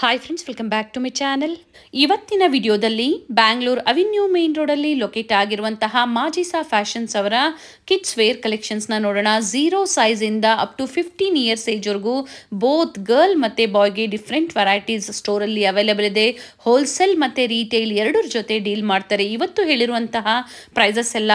Hi friends welcome back to my channel ಇವತ್ತಿನ ವಿಡಿಯೋದಲ್ಲಿ Bangalore avenue main ರೋಡಲ್ಲಿ ಲೊಕೇಟ್ ಆಗಿರುವಂತಹ ಮಾಜಿಸಾ ಫ್ಯಾಷನ್ಸ್ ಅವರ ಕಿಡ್ಸ್ ವೇರ್ ಕಲೆಕ್ಷನ್ಸ್ನ ನೋಡೋಣ. ಝೀರೋ ಸೈಜಿಂದ ಅಪ್ ಟು ಫಿಫ್ಟೀನ್ ಇಯರ್ಸ್ ಏಜ್ವರೆಗೂ ಬೋತ್ ಗರ್ಲ್ ಮತ್ತು ಬಾಯ್ಗೆ ಡಿಫ್ರೆಂಟ್ ವೆರೈಟೀಸ್ ಸ್ಟೋರಲ್ಲಿ ಅವೈಲೇಬಲ್ ಇದೆ. ಹೋಲ್ಸೇಲ್ ಮತ್ತು ರೀಟೇಲ್ ಎರಡರ ಜೊತೆ ಡೀಲ್ ಮಾಡ್ತಾರೆ. ಇವತ್ತು ಹೇಳಿರುವಂತಹ ಪ್ರೈಸಸ್ ಎಲ್ಲ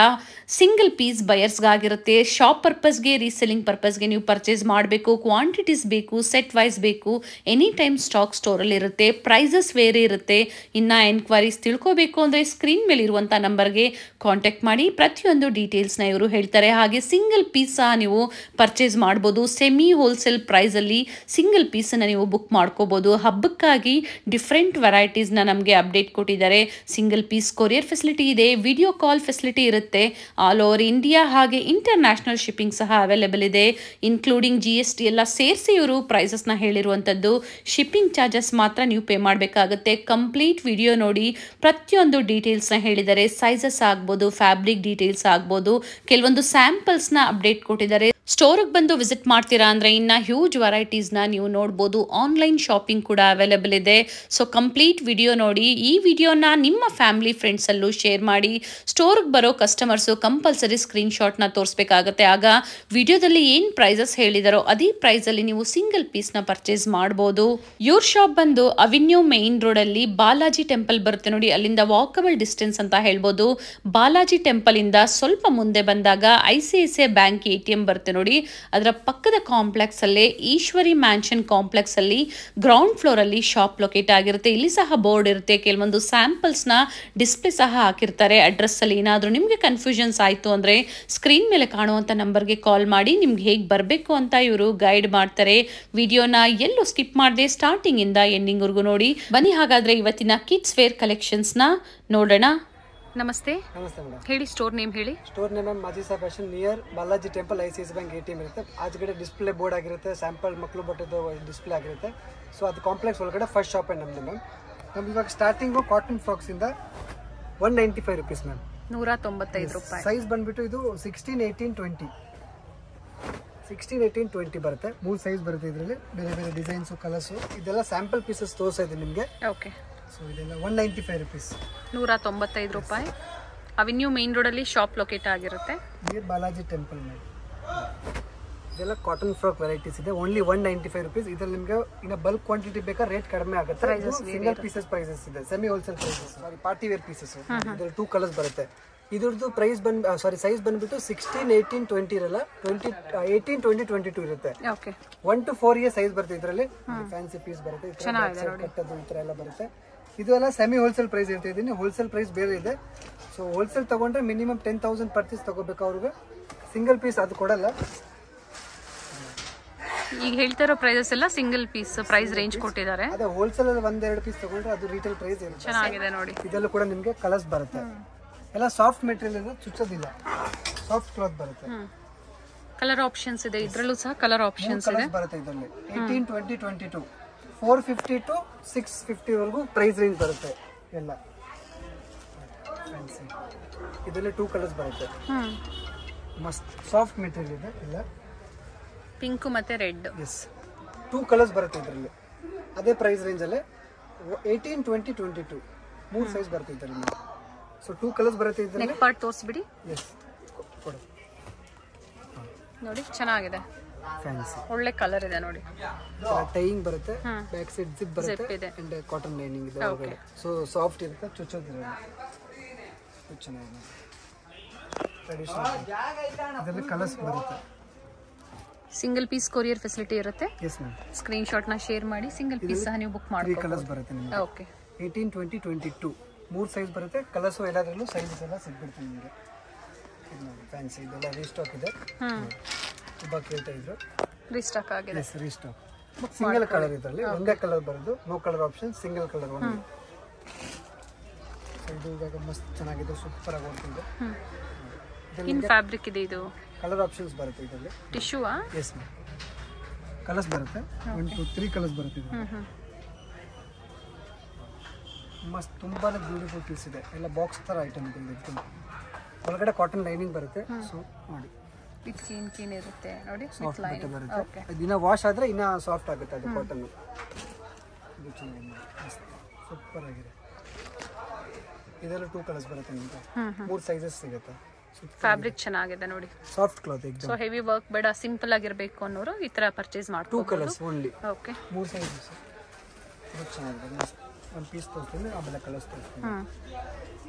ಸಿಂಗಲ್ ಪೀಸ್ ಬಯರ್ಸ್ಗಾಗಿರುತ್ತೆ ಶಾಪ್ ಪರ್ಪಸ್ಗೆ ರೀಸೆಲ್ಲಿಂಗ್ ಪರ್ಪಸ್ಗೆ ನೀವು ಪರ್ಚೇಸ್ ಮಾಡಬೇಕು. ಕ್ವಾಂಟಿಟೀಸ್ ಬೇಕು ಸೆಟ್ ವೈಸ್ ಬೇಕು. ಎನಿ ಟೈಮ್ ಸ್ಟಾಕ್ ಸ್ಟೋರಲ್ಲಿ ಇರುತ್ತೆ ಪ್ರೈಸಸ್ ಬೇರೆ ಇರುತ್ತೆ. ಇನ್ನು ಎನ್ಕ್ವೈರೀಸ್ ತಿಳ್ಕೋಬೇಕು ಅಂದರೆ ಸ್ಕ್ರೀನ್ ಮೇಲೆ ಇರುವಂಥ ನಂಬರ್ಗೆ ಕಾಂಟ್ಯಾಕ್ಟ್ ಮಾಡಿ. ಪ್ರತಿಯೊಂದು ಡೀಟೇಲ್ಸ್ನ ಇವರು ಹೇಳ್ತಾರೆ. ಹಾಗೆ ಸಿಂಗಲ್ ಪೀಸ್ ನೀವು ಪರ್ಚೇಸ್ ಮಾಡ್ಬೋದು. ಸೆಮಿ ಹೋಲ್ಸೇಲ್ ಪ್ರೈಸಲ್ಲಿ ಸಿಂಗಲ್ ಪೀಸನ್ನು ನೀವು ಬುಕ್ ಮಾಡ್ಕೋಬೋದು. ಹಬ್ಬಕ್ಕಾಗಿ ಡಿಫ್ರೆಂಟ್ ವೆರೈಟೀಸ್ನ ನಮಗೆ ಅಪ್ಡೇಟ್ ಕೊಟ್ಟಿದ್ದಾರೆ. ಸಿಂಗಲ್ ಪೀಸ್ ಕೊರಿಯರ್ ಫೆಸಿಲಿಟಿ ಇದೆ ವಿಡಿಯೋ ಕಾಲ್ ಫೆಸಿಲಿಟಿ ಇರುತ್ತೆ. ಆಲ್ ಓವರ್ ಇಂಡಿಯಾ ಹಾಗೆ ಇಂಟರ್ನ್ಯಾಷನಲ್ ಶಿಪ್ಪಿಂಗ್ ಸಹ ಅವೈಲೇಬಲ್ ಇದೆ. ಇನ್ಕ್ಲೂಡಿಂಗ್ ಜಿ ಎಸ್ ಟಿ ಎಲ್ಲ ಸೇರಿಸಿ ಇವರು ಪ್ರೈಸಸ್ನ ಹೇಳಿರುವಂಥದ್ದು ಶಿಪ್ಪಿಂಗ್ ಚಾರ್ಜಸ್ ಮಾತ್ರ ನೀವು ಪೇ ಮಾಡಬೇಕಾಗುತ್ತೆ. ಕಂಪ್ಲೀಟ್ ವಿಡಿಯೋ ನೋಡಿ, ಪ್ರತಿಯೊಂದು ಡೀಟೇಲ್ಸ್ನ ಹೇಳಿದರೆ ಸೈಜಸ್ ಆಗ್ಬೋದು ಫ್ಯಾಬ್ರಿಕ್ ಡೀಟೇಲ್ಸ್ ಆಗ್ಬೋದು, ಕೆಲವೊಂದು ಸ್ಯಾಂಪಲ್ಸ್ನ ಅಪ್ಡೇಟ್ ಕೊಟ್ಟಿದ್ದಾರೆ. ಸ್ಟೋರ್ಗೆ ಬಂದು ವಿಸಿಟ್ ಮಾಡ್ತೀರಾ ಅಂದರೆ ಇನ್ನು ಹ್ಯೂಜ್ ವೆರೈಟೀಸ್ನ ನೀವು ನೋಡ್ಬೋದು. ಆನ್ಲೈನ್ ಶಾಪಿಂಗ್ ಕೂಡ ಅವೈಲೇಬಲ್ ಇದೆ. ಸೊ ಕಂಪ್ಲೀಟ್ ವಿಡಿಯೋ ನೋಡಿ, ಈ ವಿಡಿಯೋನ ನಿಮ್ಮ ಫ್ಯಾಮಿಲಿ ಫ್ರೆಂಡ್ಸಲ್ಲೂ ಶೇರ್ ಮಾಡಿ ಸ್ಟೋರ್ಗೆ ಬರೋ ಕಸ್ಟಮರ್ಸು ಕಂಪಲ್ಸರಿ ಸ್ಕ್ರೀನ್ಶಾಟ್ನ ತೋರಿಸ್ಬೇಕಾಗತ್ತೆ. ಆಗ ವಿಡಿಯೋದಲ್ಲಿ ಏನು ಪ್ರೈಸಸ್ ಹೇಳಿದಾರೋ, ಅದೇ ಪ್ರೈಸಲ್ಲಿ ನೀವು ಸಿಂಗಲ್ ಪೀಸ್ನ ಪರ್ಚೇಸ್ ಮಾಡ್ಬೋದು. ಇವ್ರ ಶಾಪ್ ಬಂದು ಅವಿನ್ಯೂ ಮೇನ್ ರೋಡಲ್ಲಿ ಬಾಲಾಜಿ ಟೆಂಪಲ್ ಬರುತ್ತೆ ನೋಡಿ, ಅಲ್ಲಿಂದ ವಾಕಬಲ್ ಡಿಸ್ಟೆನ್ಸ್ ಅಂತ ಹೇಳ್ಬೋದು. ಬಾಲಾಜಿ ಇಂದ ಸ್ವಲ್ಪ ಮುಂದೆ ಬಂದಾಗ I C I C I bank A T M ಬರುತ್ತೆ ನೋಡಿ. ಅದರ ಪಕ್ಕದ ಕಾಂಪ್ಲೆಕ್ಸ್ ಅಲ್ಲೇ ಈಶ್ವರಿ ಮ್ಯಾನ್ಷನ್ ಕಾಂಪ್ಲೆಕ್ಸ್ ಅಲ್ಲಿ ಗ್ರೌಂಡ್ ಫ್ಲೋರ್ ಅಲ್ಲಿ ಶಾಪ್ ಲೊಕೇಟ್ ಆಗಿರುತ್ತೆ. ಇಲ್ಲಿ ಸಹ ಬೋರ್ಡ್ ಇರುತ್ತೆ, ಕೆಲವೊಂದು ಸ್ಯಾಂಪಲ್ಸ್ನ ಡಿಸ್ಪ್ಲೇ ಸಹ ಹಾಕಿರ್ತಾರೆ. ಅಡ್ರೆಸ್ ಅಲ್ಲಿ ಏನಾದರೂ ನಿಮಗೆ ಕನ್ಫ್ಯೂಷನ್ಸ್ ಆಯಿತು ಅಂದ್ರೆ ಸ್ಕ್ರೀನ್ ಮೇಲೆ ಕಾಣುವಂತ ನಂಬರ್ಗೆ ಕಾಲ್ ಮಾಡಿ, ನಿಮ್ಗೆ ಹೇಗೆ ಬರಬೇಕು ಅಂತ ಇವರು ಗೈಡ್ ಮಾಡ್ತಾರೆ. ವಿಡಿಯೋನ ಎಲ್ಲೂ ಸ್ಕಿಪ್ ಮಾಡದೆ ಸ್ಟಾರ್ಟಿಂಗ್ ಎಂಡಿಂಗ್ ವರ್ಗು ನೋಡಿ. ಬನ್ನಿ ಹಾಗಾದ್ರೆ ಇವತ್ತಿನ ಕಿಡ್ಸ್ ವೇರ್ ಕಲೆಕ್ಷನ್ಸ್ನ ನ ನೋಡೋಣ. ನಮಸ್ತೆ. ನಮಸ್ತೆ ಮೇಡಮ್. ಹೇಳಿ ಸ್ಟೋರ್ ನೇಮ್ ಹೇಳಿ. Store name Majisa fashion near Balaji temple I C S bank A T M ಇರುತ್ತೆ. ಆಚೆಗಡೆ ಡಿಸ್ಪ್ಲೇ ಬೋರ್ಡ್ ಆಗಿರುತ್ತೆ ಸ್ಯಾಂಪಲ್ ಮಕ್ಕಳು ಬಟ್ಟೆದು ಡಿಸ್ಪ್ಲೇ ಆಗಿರುತ್ತೆ. ಸೊ ಅದು ಕಾಂಪ್ಲೆಕ್ಸ್ ಒಳಗಡೆ ಫಸ್ಟ್ ಶಾಪ್ ನಮ್ಮದು ಮ್ಯಾಮ್ ನಮ್ಗೆ ಇವಾಗ starting cotton ಫ್ರಾಕ್ಸಿಂದ one ninety five rupees ma'am ನೂರ ತೊಂಬತ್ತೈದು ರೂಪಾಯಿ. ಸೈಜ್ ಬಂದ್ಬಿಟ್ಟು ಇದು sixteen eighteen twenty sixteen eighteen twenty ಬರುತ್ತೆ. ಮೂರು ಸೈಜ್ ಬರುತ್ತೆ ಇದರಲ್ಲಿ. ಬೇರೆ ಬೇರೆ ಡಿಸೈನ್ಸು ಕಲರ್ಸು ಇದೆಲ್ಲ ಸ್ಯಾಂಪಲ್ ಪೀಸಸ್ ತೋರಿಸ್ತಾ ಇದೆ ನಿಮಗೆ? ಓಕೆ ಸೊ ಇದೆಲ್ಲ ಒನ್ ನೈಂಟಿ ಫೈವ್ ರುಪೀಸ್ ನೂರ ತೊಂಬತ್ತೈದು ರೂಪಾಯಿ. ಅವಿನ್ಯೂ ಮೇನ್ ರೋಡಲ್ಲಿ ಶಾಪ್ ಲೊಕೇಟ್ ಆಗಿರುತ್ತೆ. ನಿಯರ್ ಬಾಲಾಜಿ ಟೆಂಪಲ್ ಮೇಲೆ. ಇದೆಲ್ಲ ಕಾಟನ್ ಫ್ರಾಕ್ ವೆರೈಟೀಸ್ ಇದೆ. Only one ninety five rupees ಇದರಲ್ಲಿ ನಿಮಗೆ ಇನ್ನು ಬಲ್ಕ್ ಕ್ವಾಂಟಿಟಿ ಬೇಕಾ ರೇಟ್ ಕಡಿಮೆ ಆಗುತ್ತೆ. ಸಿಂಗಲ್ ಪೀಸಸ್ ಪ್ರೈಸಸ್ ಇದೆ. Semi wholesale prices sorry party wear pieces ಇದ್ರಲ್ಲಿ ಟೂ ಕಲರ್ಸ್ ಬರುತ್ತೆ. ಇದ್ರದ್ದು ಪ್ರೈಸ್ ಬಂದ್ ಸಾರಿ ಸೈಜ್ ಬಂದ್ಬಿಟ್ಟು ಸಿಕ್ಸ್ಟೀನ್ ಏಯ್ಟೀನ್ ಟ್ವೆಂಟಿ ಇರಲ್ಲ. Twenty eighteen twenty twenty two ಇರುತ್ತೆ. Okay one to four year size ಬರುತ್ತೆ ಇದರಲ್ಲಿ. ಫ್ಯಾನ್ಸಿ ಪೀಸ್ ಬರುತ್ತೆ ಈ ತರ back side ಕಟ್ಟೋದು ಈ ತರ ಎಲ್ಲ ಬರುತ್ತೆ. ಇದು ಎಲ್ಲ ಸೆಮಿ ಹೋಲ್ಸೇಲ್ ಪ್ರೈಸ್ ಅಂತ ಇದ್ದೀನಿ. ಹೋಲ್ಸೇಲ್ ಪ್ರೈಸ್ ಬೇರೆ ಇದೆ. ಸೊ ಹೋಲ್ಸೇಲ್ ತಗೊಂಡ್ರೆ ಮಿನಿಮಮ್ ಟೆನ್ ತೌಸಂಡ್ ಪರ್ಚೇಸ್ ತಗೋಬೇಕು ಅವ್ರಿಗೆ. ಸಿಂಗಲ್ ಪೀಸ್ ಅದು ಕೊಡಲ್ಲ. ಈಗ ಹೇಳ್ತಾ ಇರೋ ಪ್ರೈಸಸ್ ಎಲ್ಲ ಸಿಂಗಲ್ ಪೀಸ್ ಪ್ರೈಸ್ ರೇಂಜ್ ಕೊಟ್ಟಿದ್ದಾರೆ. ಅದೇ ಹೋಲ್ಸೇಲ್ ಅಲ್ಲಿ ಒಂದೆರಡು ಪೀಸ್ ತಗೊಂಡ್ರೆ ಅದು ರೀಟೇಲ್ ಪ್ರೈಸ್ ಇರುತ್ತೆ. ಚೆನ್ನಾಗಿದೆ ನೋಡಿ. ಇದೆಲ್ಲ ಕೂಡ ನಿಮಗೆ ಕಲರ್ಸ್ ಬರುತ್ತೆ. ಎಲ್ಲ ಸಾಫ್ಟ್ ಮೆಟೀರಿಯಲ್ ಇದೆ ಚುಚ್ಚೋದಿಲ್ಲ. ಸಾಫ್ಟ್ ಕ್ಲಾತ್ ಬರುತ್ತೆ. ಕಲರ್ ಆಪ್ಷನ್ಸ್ ಇದೆ ಇದರಲ್ಲೂ ಸಹ ಕಲರ್ ಆಪ್ಷನ್ಸ್ ಇದೆ. ಬರುತ್ತೆ ಇದರಲ್ಲಿ. Eighteen twenty twenty to four fifty to six ಫಿಫ್ಟಿವರೆಗೂ price range ಬರುತ್ತೆ ಎಲ್ಲ. ಇದರಲ್ಲಿ ಟೂ ಕಲರ್ಸ್ ಬರುತ್ತೆ. ಹ್ಮ್. ಮಸ್ತ್ ಸಾಫ್ಟ್ ಮೆಟೀರಿಯಲ್ ಇದೆ ಇಲ್ಲ ಪಿಂಕ್ ಮತ್ತೆ ರೆಡ್ ಎಸ್ ಟೂ ಕಲರ್ಸ್ ಬರುತ್ತೆ ಇದರಲ್ಲಿ. ಅದೇ ಪ್ರೈಸ್ ರೇಂಜಲ್ಲೇ ಏಯ್ಟೀನ್ ಟ್ವೆಂಟಿ ಟ್ವೆಂಟಿ ಟು ಮೂರು ಸೈಜ್ ಬರುತ್ತೆ ಇದರಲ್ಲಿ. ಸೊ ಟೂ ಕಲರ್ಸ್ ಬರುತ್ತೆ ಇದರಲ್ಲಿ? Neck part ತೋರಿಸ್ಬಿಡಿ. ಎಸ್ ಕೊಡು. ನೋಡಿ ಚೆನ್ನಾಗಿದೆ. ಫ್ಯಾನ್ಸಿ ಒಳ್ಳೆ ಕಲರ್ ಇದೆ ನೋಡಿ. ಟೈಯಿಂಗ್ ಬರುತ್ತೆ ಬ್ಯಾಕ್ ಸೈಡ್ ಜಿಪ್ ಬರುತ್ತೆ. ಅಂಡ್ ಕಾಟನ್ ಲೈನಿಂಗ್ ಇದೆ ಒಳಗಡೆ. ಸೊ ಸಾಫ್ಟ್ ಇರುತ್ತೆ ಚುಚ್ಚೋದಿರಲ್ಲ. ಚೆನ್ನಾಗಿದೆ. ಟ್ರೆಡಿಷನಲ್ ಇದರಲ್ಲಿ ಕಲರ್ಸ್ ಬರುತ್ತೆ. ಸಿಂಗಲ್ ಪೀಸ್ ಕೊರಿಯರ್ ಫೆಸಿಲಿಟಿ ಇರುತ್ತೆ. ಎಸ್ ಮ್ಯಾಮ್ ಸ್ಕ್ರೀನ್ ಶಾಟ್ನ ಶೇರ್ ಮಾಡಿ ಸಿಂಗಲ್ ಪೀಸ್ ಸಹ ನೀವು ಬುಕ್ ಮಾಡಿ ಕಲರ್ಸ್ ಬರುತ್ತೆ ನಿಮಗೆ. Okay eighteen twenty twenty to ಮೂರು ಸೈಜ್ ಬರುತ್ತೆ ಕಲರ್ಸು ಎಲ್ಲದರಲ್ಲೂ ಸೈಜಸ್ ಎಲ್ಲ ಸಿಗ್ಬಿಡ್ತೀನಿ ನಿಮಗೆ. ಫ್ಯಾನ್ಸಿ ಇದೆಲ್ಲ ರೀಸ್ಟಾಕ್ ಇದೆ. ತುಂಬ ಕೇಳ್ತಾ ಇದ್ರು ರೀಸ್ಟಾಕ್ ಆಗಿದೆ. ಎಸ್ ರೀಸ್ಟಾಕ್ ಸಿಂಗಲ್ ಕಲರ್ ಇದರಲ್ಲಿ ಒಂದೇ ಕಲರ್ ಬರೋದು no colour option single colour ಒಂದು ಇದು ಇವಾಗ ಮಸ್ತ್ ಚೆನ್ನಾಗಿದೆ ಸೂಪರ್ ಆಗಿ ಓಡ್ತಿದೆ ಇನ್ ಫ್ಯಾಬ್ರಿಕ್ ಇದೆ ಇದು? ಕಲರ್ ಆಪ್ಷನ್ಸ್ ಬರುತ್ತೆ ಇದರಲ್ಲಿ. ಟಿಶ್ಯೂವಾ ಎಸ್ ಮ್ಯಾಮ್ ಕಲರ್ಸ್ ಬರುತ್ತೆ. ಒನ್ ಟು ತ್ರೀ ಕಲರ್ಸ್ ಬರುತ್ತೆ ಇದು ಹ್ಮ್ ಹ್ಮ್. ಮಸ್ತ್ ತುಂಬಾ ಬ್ಯೂಟಿಫುಲ್ ಪೀಸ್ ಇದೆ. ಎಲ್ಲ ಬಾಕ್ಸ್ ಥರ ಐಟಮ್ ಇದೆ ಒಳಗಡೆ ಕಾಟನ್ ಲೈನಿಂಗ್ ಬರುತ್ತೆ. ಸೊ ನೋಡಿ. ವಿತ್ ಕ್ಲೀನ್ ಕ್ಲೀನ್ ಇರುತ್ತೆ. ನೋಡಿ ಸಾಫ್ಟ್ ಬಟ್ಟೆ ಓಕೆ ಬರುತ್ತೆ ದಿನ ವಾಶ್ ಆದರೆ ಇನ್ನ ಸಾಫ್ಟ್ ಆಗುತ್ತೆ ಅದು ಕಾಟನ್ ಇದು ಸೂಪರ್ ಆಗಿದೆ. ಇದೆಲ್ಲ ಟೂ ಕಲರ್ಸ್ ಬರುತ್ತೆ ನಿಮಗೆ. ಮೂರು ಸೈಜಸ್ ಸಿಗುತ್ತೆ. ಫ್ಯಾಬ್ರಿಕ್ ಚೆನ್ನಾಗಿದೆ ನೋಡಿ. Soft cloth so heavy work ಬೇಡ ಸಿಂಪಲ್ ಆಗಿರಬೇಕು ಅನ್ನೋರು ಈ ತರ purchase two colours only okay ಮೂರು ಸೈಜಸ್ ಚೆನ್ನಾಗಿದೆ. ಒಂದು ಪೀಸ್ ತೋರಿಸ್ತೀನಿ ಆಮೇಲೆ ಕಲರ್ಸ್ ತೋರಿಸ್ತೀನಿ.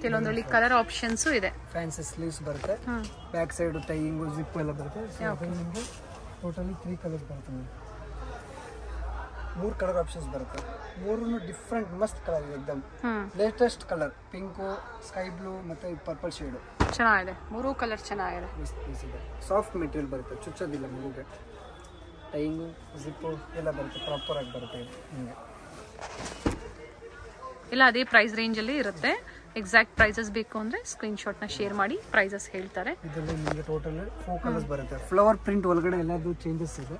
ಕೆಲವೊಂದ್ರಲ್ಲಿ ಕಲರ್ ಆಪ್ಷನ್ಸು ಇದೆ. ಫ್ಯಾನ್ಸಿ ಸ್ಲೀವ್ಸ್ ಬರುತ್ತೆ. ಬ್ಯಾಕ್ ಸೈಡ್ ಟೈಯಿಂಗು ಜಿಪ್ ಎಲ್ಲ ಬರುತ್ತೆ. ನಿಮಗೆ ಟೋಟಲಿ ತ್ರೀ ಕಲರ್ಸ್ ಬರುತ್ತೆ ಮೂರು ಕಲರ್ ಆಪ್ಷನ್ಸ್ ಬರುತ್ತೆ. ಮೂರು ಡಿಫ್ರೆಂಟ್ ಮಸ್ತ್ ಕಲರ್ ಇದೆ ಎಕ್ದಮ್ latest colour pink sky blue ಮತ್ತು ಪರ್ಪಲ್ ಶೇಡು ಚೆನ್ನಾಗಿದೆ. ಮೂರು ಕಲರ್ ಚೆನ್ನಾಗಿದೆ. ಇದೆ. ಸಾಫ್ಟ್ ಮೆಟೀರಿಯಲ್ ಬರುತ್ತೆ ಚುಚ್ಚೋದಿಲ್ಲ ಮಗುಗೆ ಟೈಯಿಂಗು ಜಿಪ್ಪು ಎಲ್ಲ ಬರುತ್ತೆ ಪ್ರಾಪರ್ ಆಗಿ ಬರುತ್ತೆ ನಿಮಗೆ. ಇಲ್ಲ ಅದೇ ಪ್ರೈಸ್ ರೇಂಜ್ ಅಲ್ಲಿ ಇರುತ್ತೆ. ಎಕ್ಸಾಕ್ಟ್ ಪ್ರೈಸಸ್ ಬೇಕು ಅಂದ್ರೆ ಸ್ಕ್ರೀನ್ ಶಾಟ್ನ ಶೇರ್ ಮಾಡಿ ಪ್ರೈಸಸ್ ಹೇಳ್ತಾರೆ. ಇದರಲ್ಲಿ ನಿಮಗೆ ಟೋಟಲ್ ಫೋರ್ ಕಲರ್ಸ್ ಬರುತ್ತೆ. ಫ್ಲವರ್ ಪ್ರಿಂಟ್ ಒಳಗಡೆ ಎಲ್ಲದೂ ಚೇಂಜಸ್ ಇದೆ?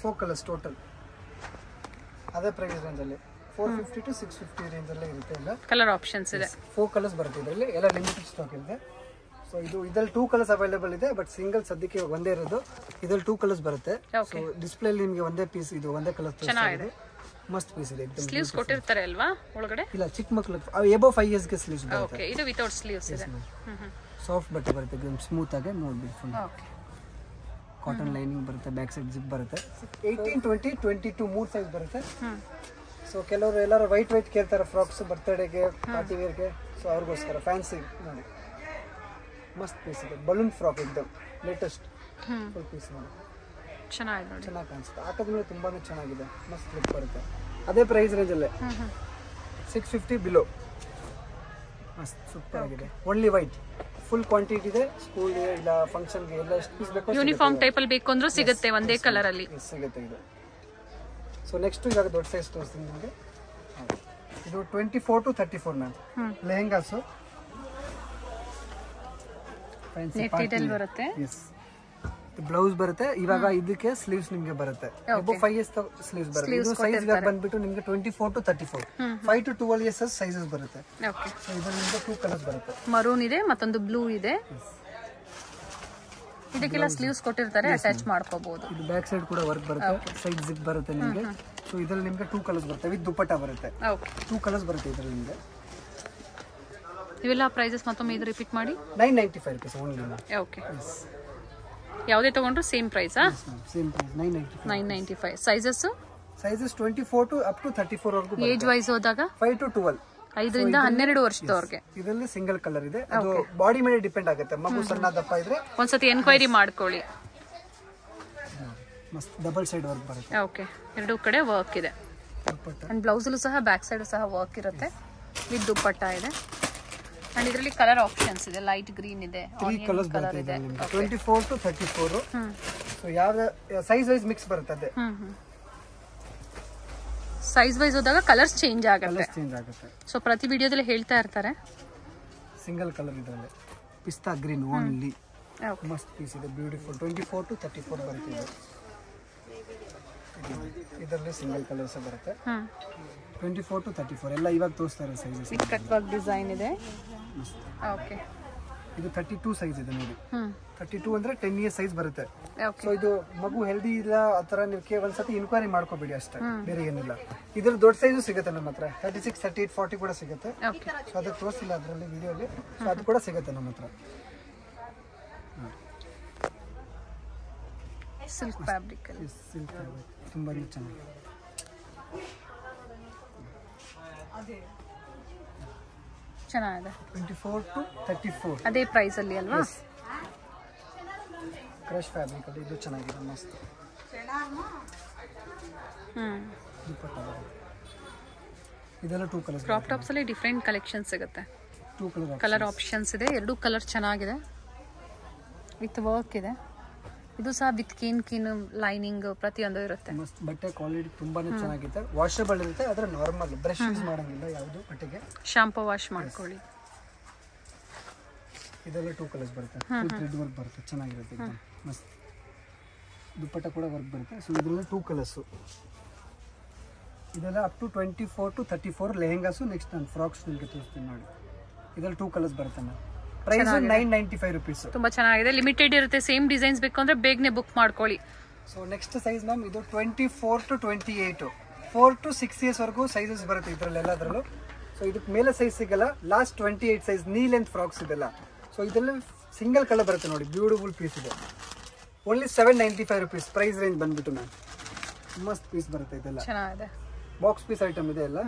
ಫೋರ್ ಕಲರ್ಸ್ ಟೋಟಲ್ ಅದೇ ಪ್ರೈಸ್ ರೇಂಜಲ್ಲಿ four fifty to six fifty ರೇಂಜಲ್ಲೇ ಇರುತ್ತೆ ಎಲ್ಲ. ಕಲರ್ ಆಪ್ಷನ್ಸ್ ಇದೆ. ಫೋರ್ ಕಲರ್ಸ್ ಬರುತ್ತೆ ಇದರಲ್ಲಿ. ಎಲ್ಲ ಲಿಮಿಟೆಡ್ ಸ್ಟಾಕ್ ಇದೆ. ಸೊ ಇದು ಇದ್ರಲ್ಲಿ ಟೂ ಕಲರ್ಸ್ ಅವೈಲೇಬಲ್ ಇದೆ ಬಟ್ ಸಿಂಗಲ್ ಸದ್ಯಕ್ಕೆ ಒಂದೇ ಇರೋದು. ಇದ್ರಲ್ಲಿ ಟೂ ಕಲರ್ಸ್ ಬರುತ್ತೆ. ಸೊ. ಡಿಸ್ಪ್ಲೇ ನಿಮಗೆ ಒಂದೇ ಪೀಸ್ ಇದು ಒಂದೇ ಕಲರ್ ಚೆನ್ನಾಗಿದೆ. ಮಸ್ತ್ ಪೀಸ್ ಇದೆ ಎಕ್ದಮ್ ಸ್ಲೀವ್ಸ್ ಕೊಟ್ಟಿರ್ತಾರೆ ಅಲ್ವಾ ಒಳಗಡೆ? ಇಲ್ಲ ಚಿಕ್ಕ ಮಕ್ಕಳು ಎಬೋ 5 ಇಯರ್ಸ್ಗೆ ಸ್ಲೀವ್ಸ್ ಬರುತ್ತೆ. ಓಕೆ ಇದು ವಿಥೌಟ್ ಸ್ಲೀವ್ಸ್ ಇದೆ. ಸಾಫ್ಟ್ ಬಟ್ಟೆ ಬರುತ್ತೆ ಎಕ್ದಮ್ ಸ್ಮೂತ್ ಆಗಿ ನೋಡಿ ಫುಲ್ ಓಕೆ ಕಾಟನ್ ಲೈನಿಂಗ್ ಬರುತ್ತೆ ಬ್ಯಾಕ್ ಸೈಡ್ ಜಿಪ್ ಬರುತ್ತೆ. ಏಯ್ಟೀನ್ ಟ್ವೆಂಟಿ ಟ್ವೆಂಟಿ ಟು ಮೂರು ಸೈಜ್ ಬರುತ್ತೆ. ಹ್ಮ್. ಸೊ ಕೆಲವರು ಎಲ್ಲರೂ ವೈಟ್ ವೈಟ್ ಕೇಳ್ತಾರೆ ಫ್ರಾಕ್ಸ್ ಬರ್ತ್ಡೇಗೆ ಪಾರ್ಟಿ ವೇರ್ಗೆ ಸೊ ಅವ್ರಿಗೋಸ್ಕರ ಫ್ಯಾನ್ಸಿ ನೋಡಿ. ಮಸ್ತ್ ಪೀಸ್ ಇದೆ. ಬಲೂನ್ ಫ್ರಾಕ್ ಎಕ್ದಮ್ ಲೇಟೆಸ್ಟ್ ಫುಲ್ ಪೀಸ್ ನೋಡಿ. ಚೆನ್ನಾಗಿದೆ ನೋಡಿ. ಚೆನ್ನಾಗಿ ಕಾಣಿಸುತ್ತೆ. ಹಾಕಿದ್ಮೇಲೆ ತುಂಬಾನೇ ಚೆನ್ನಾಗಿದೆ. ಮಸ್ತ್ ಲುಕ್ ಬರುತ್ತೆ. ಅದೇ ಪ್ರೈಸ್ ರೇಂಜಲ್ಲೇ ಸಿಕ್ಸ್ ಫಿಫ್ಟಿ ಬಿಲೋ ಮಸ್ತ್ ಸೂಪರ್ ಆಗಿದೆ. ಓನ್ಲಿ ವೈಟ್ ಫುಲ್ ಕ್ವಾಂಟಿಟಿ ಇದೆ. ಸ್ಕೂಲ್ಗೆ ಇಲ್ಲ ಫಂಕ್ಷನ್ಗೆ ಎಲ್ಲ ಎಷ್ಟು ಪೀಸ್ ಬೇಕು ಯೂನಿಫಾರ್ಮ್ ಟೈಪ್ ಅಲ್ಲಿ ಬೇಕು ಅಂದ್ರೂ ಸಿಗುತ್ತೆ ಒಂದೇ ಕಲರ್ ಅಲ್ಲಿ. ಸಿಗುತ್ತೆ. ಇದು. ಸೊ ನೆಕ್ಸ್ಟ್ ಇವಾಗ ದೊಡ್ಡ ಸೈಜ್ ತೋರಿಸ್ತೀನಿ ನಿಮಗೆ. ಇದು twenty four to thirty four ma'am. Lehengas ನೆಟ್ಟಿಡಲ್ ಬರುತ್ತೆ. ಎಸ್ ಬ್ಲೌಸ್ ಬರುತ್ತೆ. ಇವಾಗ ಇದಕ್ಕೆ ಸ್ಲೀವ್ಸ್ ನಿಮಗೆ ಬರುತ್ತೆ. ಫೈವ್ ಇಯರ್ಸ್ ಸ್ಲೀವ್ಸ್ ಬರುತ್ತೆ. ಇದು ಸೈಜ್ ಬಂದ್ಬಿಟ್ಟು ನಿಮಗೆ twenty four to thirty four five to twelve years sizes ಬರುತ್ತೆ. ನಿಮಗೆ ಟೂ ಕಲರ್ಸ್ ಬರುತ್ತೆ. ಮರೂನ್ ಇದೆ ಮತ್ತೊಂದು ಬ್ಲೂ ಇದೆ. ಇದಕ್ಕೆಲ್ಲ ಸ್ಲೀವ್ಸ್ ಕೊಟ್ಟಿರ್ತಾರೆ ಅಟ್ಯಾಚ್ ಮಾಡ್ಕೋಬಹುದು ಇದು ಬ್ಯಾಕ್ ಸೈಡ್ ಕೂಡ ವರ್ಕ್ ಬರುತ್ತೆ. ಸೈಡ್ ಜಿಪ್ ಬರುತ್ತೆ ನಿಮಗೆ. ಸೊ ಇದರಲ್ಲಿ ನಿಮಗೆ ಟೂ ಕಲರ್ಸ್ ಬರುತ್ತೆ. ವಿತ್ ದುಪ್ಪಟ್ಟ ಬರುತ್ತೆ. ಓಕೆ ಟೂ ಕಲರ್ಸ್ ಬರುತ್ತೆ ಇದರಲ್ಲಿ ನಿಮಗೆ. ಇವೆಲ್ಲ ಪ್ರೈಸಸ್ ಮತ್ತೊಮ್ಮೆ ಇದು ರಿಪೀಟ್ ಮಾಡಿ? Nine ninety five rupees only okay ಯಾವುದೇ ತಗೊಂಡ್ರು same ಪ್ರೈಸಾ same price nine ninety nine ninety five sizes sizes twenty four to up to thirty four ವರ್ಗು ಏಜ್ ವೈಸ್ ಹೋದಾಗ? ಫೈವ್ ಟು ಟ್ವೆಲ್ ಐದರಿಂದ ಹನ್ನೆರಡು ವರ್ಷದವ್ರಿಗೆ. ಇದರಲ್ಲಿ ಸಿಂಗಲ್ ಕಲರ್ ಇದೆ. ಅದು ಬಾಡಿ ಮೇಲೆ ಡಿಪೆಂಡ್ ಆಗುತ್ತೆ. ಮಗು ಸಣ್ಣ ದಪ್ಪ ಇದ್ರೆ ಒಂದ್ಸತಿ ಎನ್ಕ್ವೈರಿ ಮಾಡ್ಕೊಳ್ಳಿ. ಮಸ್ತ್ ಡಬಲ್ ಸೈಡ್ ವರ್ಕ್ ಬರುತ್ತೆ. ಓಕೆ ಎರಡೂ ಕಡೆ ವರ್ಕ್ ಇದೆ. ಅಂಡ್ ಬ್ಲೌಸಲ್ಲೂ ಸಹ ಬ್ಯಾಕ್ ಸೈಡ್ ಸಹ ವರ್ಕ್ ಇರುತ್ತೆ. ವಿತ್ ದುಪ್ಪಟ್ಟ ಇದೆ. ಅಂಡ್ ಇದರಲ್ಲಿ ಕಲರ್ ಆಪ್ಷನ್ಸ್ ಇದೆ. ಲೈಟ್ ಗ್ರೀನ್ ಇದೆ ತ್ರೀ ಕಲರ್ಸ್ ಕಲರ್ ಬರುತ್ತೆ ಇದೆ. Twenty four to thirty four so ಯಾವ ಸೈಜ್ ವೈಸ್ ಮಿಕ್ಸ್ ಬರುತ್ತೆ ಅದೇ? ಹ್ಮ್ ಸೈಜ್ ವೈಸ್ ಹೋದಾಗ ಕಲರ್ಸ್ ಚೇಂಜ್ ಆಗುತ್ತೆ. ಚೇಂಜ್ ಆಗುತ್ತೆ. ಸೊ ಪ್ರತಿ ವಿಡಿಯೋದಲ್ಲಿ ಹೇಳ್ತಾ ಇರ್ತಾರೆ. ಸಿಂಗಲ್ ಕಲರ್ ಇದರಲ್ಲಿ. ಪಿಸ್ತಾ ಗ್ರೀನ್ ಓನ್ಲಿ ಓಕೆ ಮಸ್ತ್ ಪೀಸ್ ಇದೆ. Beautiful twenty four to thirty four ಬರುತ್ತೆ ಇದು. ಇದರಲ್ಲಿ ಸಿಂಗಲ್ ಕಲರ್ಸ್ ಬರುತ್ತೆ. ಹ್ಮ್. Twenty four to thirty four ಎಲ್ಲ ಇವಾಗ ತೋರಿಸ್ತಾರೆ ಸೈಜಸ್ ಡಿಸೈನ್ ಇದೆ. ಓಕೆ ಇದು ತರ್ಟಿ ಟೂ ಸೈಜ್ ಇದೆ ನೋಡಿ. ತರ್ಟಿ ಟೂ ಅಂದ್ರೆ ಟೆನ್ ಇಯರ್ ಸೈಜ್ ಬರುತ್ತೆ. ಸೊ ಇದು ಮಗು ಹೆಲ್ದಿ ಇಲ್ಲ ಆ ಥರ ನೀವು ಕೇವಲ ಸತಿ ಇನ್ಕ್ವೈರಿ ಮಾಡ್ಕೋಬೇಡಿ ಅಷ್ಟೇ. ಬೇರೆ ಏನಿಲ್ಲ. ಇದ್ರ ದೊಡ್ಡ ಸೈಜು ಸಿಗುತ್ತೆ ನಮ್ಮ ಹತ್ರ. Thirty six thirty eight forty ಕೂಡ ಸಿಗುತ್ತೆ. ಸೊ ಅದಕ್ಕೆ ತೋರಿಸಿಲ್ಲ ಅದರಲ್ಲಿ ವಿಡಿಯೋಲಿ ಸೊ ಅದು ಕೂಡ ಸಿಗುತ್ತೆ ನಮ್ಮ ಹತ್ರ. ಸಿಲ್ಕ್ ಫ್ಯಾಬ್ರಿಕ್ ಸಿಲ್ಕ್ ಸಿಲ್ಕ್ ತುಂಬಾ ಚೆನ್ನಾಗಿ ಚೆನ್ನಾಗಿದೆ. Twenty four to thirty four ಅದೇ ಪ್ರೈಸ್ ಅಲ್ಲಿ ಅಲ್ವಾ? ಕ್ರಶ್ ಫ್ಯಾಬ್ರಿಕ್ ಅಲ್ಲಿ ಇದು ಚೆನ್ನಾಗಿದೆ ಮಸ್ತ್. ಇದೆಲ್ಲ ಟೂ ಕ್ರಾಪ್ ಟಾಪ್ಸ್ ಅಲ್ಲಿ ಡಿಫ್ರೆಂಟ್ ಕಲೆಕ್ಷನ್ ಸಿಗುತ್ತೆ. ಟೂ ಕಲರ್ ಕಲರ್ ಆಪ್ಷನ್ಸ್ ಇದೆ ಎರಡು ಕಲರ್ ಚೆನ್ನಾಗಿದೆ. ವಿತ್ ವರ್ಕ್ ಇದೆ. ಇದು ಸಹ ವಿತ್ ಕೀನ್ ಕೀನ್ ಲೈನಿಂಗ್ ಪ್ರತಿಯೊಂದು ಇರುತ್ತೆ. ಮಸ್ತ್ ಬಟ್ಟೆ ಕ್ವಾಲಿಟಿ ತುಂಬಾನೇ ಚೆನ್ನಾಗಿದೆ ವಾಷಬಲ್ ಇರುತ್ತೆ ಅದರ ನಾರ್ಮಲ್ ಬ್ರಷ್ ಯೂಸ್ ಮಾಡಂಗಿಲ್ಲ ಯಾವುದು ಬಟ್ಟೆಗೆ. ಶಾಂಪೂ ವಾಶ್ ಮಾಡ್ಕೊಳ್ಳಿ. ಇದೆಲ್ಲ ಟೂ ಕಲರ್ಸ್ ಬರುತ್ತೆ. ಫುಲ್ ಥ್ರೆಡ್ ವರ್ಕ್ ಬರುತ್ತೆ ಚೆನ್ನಾಗಿರುತ್ತೆ ಮಸ್ತ್. ದುಪ್ಪಟ್ಟ ಕೂಡ ವರ್ಕ್ ಬರುತ್ತೆ. ಸೊ ಇದರಲ್ಲಿ ಟೂ ಕಲರ್ಸು ಇದೆಲ್ಲ up to twenty four to thirty four lehengas next ನಾನು ಫ್ರಾಕ್ಸ್ ನಿಮಗೆ ತೋರಿಸ್ತೀನಿ ನೋಡಿ. ಇದರಲ್ಲಿ ಟೂ ಕಲರ್ಸ್ ಬರುತ್ತೆ ನಾನು price nine ninety five rupees ತುಂಬಾ ಚೆನ್ನಾಗಿದೆ. ಲಿಮಿಟೆಡ್ ಇರುತ್ತೆ. ಸೇಮ್ ಡಿಸೈನ್ಸ್ ಬೇಕು ಅಂದ್ರೆ ಬೇಗನೆ ಬುಕ್ ಮಾಡ್ಕೊಳ್ಳಿ. ಸೊ ನೆಕ್ಸ್ಟ್ ಸೈಜ್ ಮ್ಯಾಮ್ ಇದು twenty four to twenty eight four to six years ವರೆಗೂ ಸೈಜಸ್ ಬರುತ್ತೆ ಇದ್ರಲ್ಲಿ ಎಲ್ಲದರಲ್ಲೂ ಸೊ ಇದಕ್ಕೆ ಮೇಲೆ ಸೈಜ್ ಸಿಗಲ್ಲ. Last twenty eight size knee length frocks ಇದೆಲ್ಲ. ಸೊ ಇದರಲ್ಲಿ ಸಿಂಗಲ್ ಕಲರ್ ಬರುತ್ತೆ ನೋಡಿ. ಬ್ಯೂಟಿಫುಲ್ ಪೀಸ್ ಇದೆ. Only seven ninety five rupees price range ಬಂದ್ಬಿಟ್ಟು ಮ್ಯಾಮ್ ಮಸ್ತ್ ಪೀಸ್ ಬರುತ್ತೆ ಇದೆಲ್ಲ. ಬಾಕ್ಸ್ ಪೀಸ್ ಐಟಮ್ ಇದೆ ಎಲ್ಲ.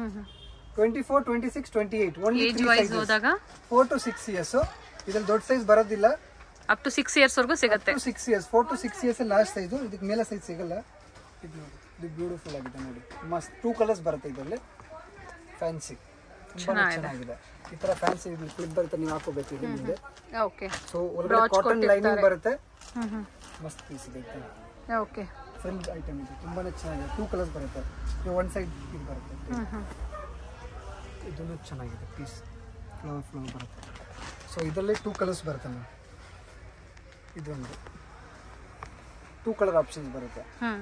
Twenty four twenty six twenty eight only four to six years ಇದ್ರಲ್ಲಿ ದೊಡ್ಡ ಸೈಜ್ ಬರೋದಿಲ್ಲ. ಅಪ್ ಟು ಸಿಕ್ಸ್ ಇಯರ್ಸ್ ವರೆಗೂ ಸಿಗುತ್ತೆ. To six years four to six years last size ಇದಕ್ಕೆ ಮೇಲೆ ಸೈಜ್ ಸಿಗಲ್ಲ. ಇದು ನೋಡಿ ಇದು ಬ್ಯೂಟಿಫುಲ್ ಆಗಿದೆ ನೋಡಿ. ಮಸ್ತ್ ಟೂ ಕಲರ್ಸ್ ಬರುತ್ತೆ ಇದರಲ್ಲಿ. ಫ್ಯಾನ್ಸಿ ತುಂಬಾ ಚೆನ್ನಾಗಿದೆ. ಈ ತರ ಫ್ಯಾನ್ಸಿ ಕ್ಲಿಪ್ ಬರುತ್ತೆ ನೀವು ಹಾಕೋಬೇಕು ಇದು ಮುಂದೆ. ಓಕೆ ಸೊ ಒಳಗಡೆ ಕಾಟನ್ ಲೈನಿಂಗ್ ಬರುತ್ತೆ. ಹ್ಮ್ ಹ್ಮ್. ಮಸ್ತ್ ಪೀಸ್ ಇದೆ ಓಕೆ ಫ್ರಿಲ್ ಐಟಮ್ ಇದೆ. ತುಂಬಾನೇ ಚೆನ್ನಾಗಿದೆ. ಟೂ ಕಲರ್ಸ್ ಬರುತ್ತೆ. ಇದು ಒನ್ ಸೈಡ್ ಇದು ಬರುತ್ತೆ. ಇದನ್ನು ಚೆನ್ನಾಗಿದೆ. ಪೀಸ್ ಫ್ಲವರ್ ಫ್ಲವರ್ ಬರುತ್ತೆ. ಸೊ ಇದರಲ್ಲಿ ಟೂ ಕಲರ್ಸ್ ಬರುತ್ತೆ ಮ್ಯಾಮ್ ಇದೊಂದು. ಟೂ ಕಲರ್ ಆಪ್ಷನ್ಸ್ ಬರುತ್ತೆ. ಹ್ಮ್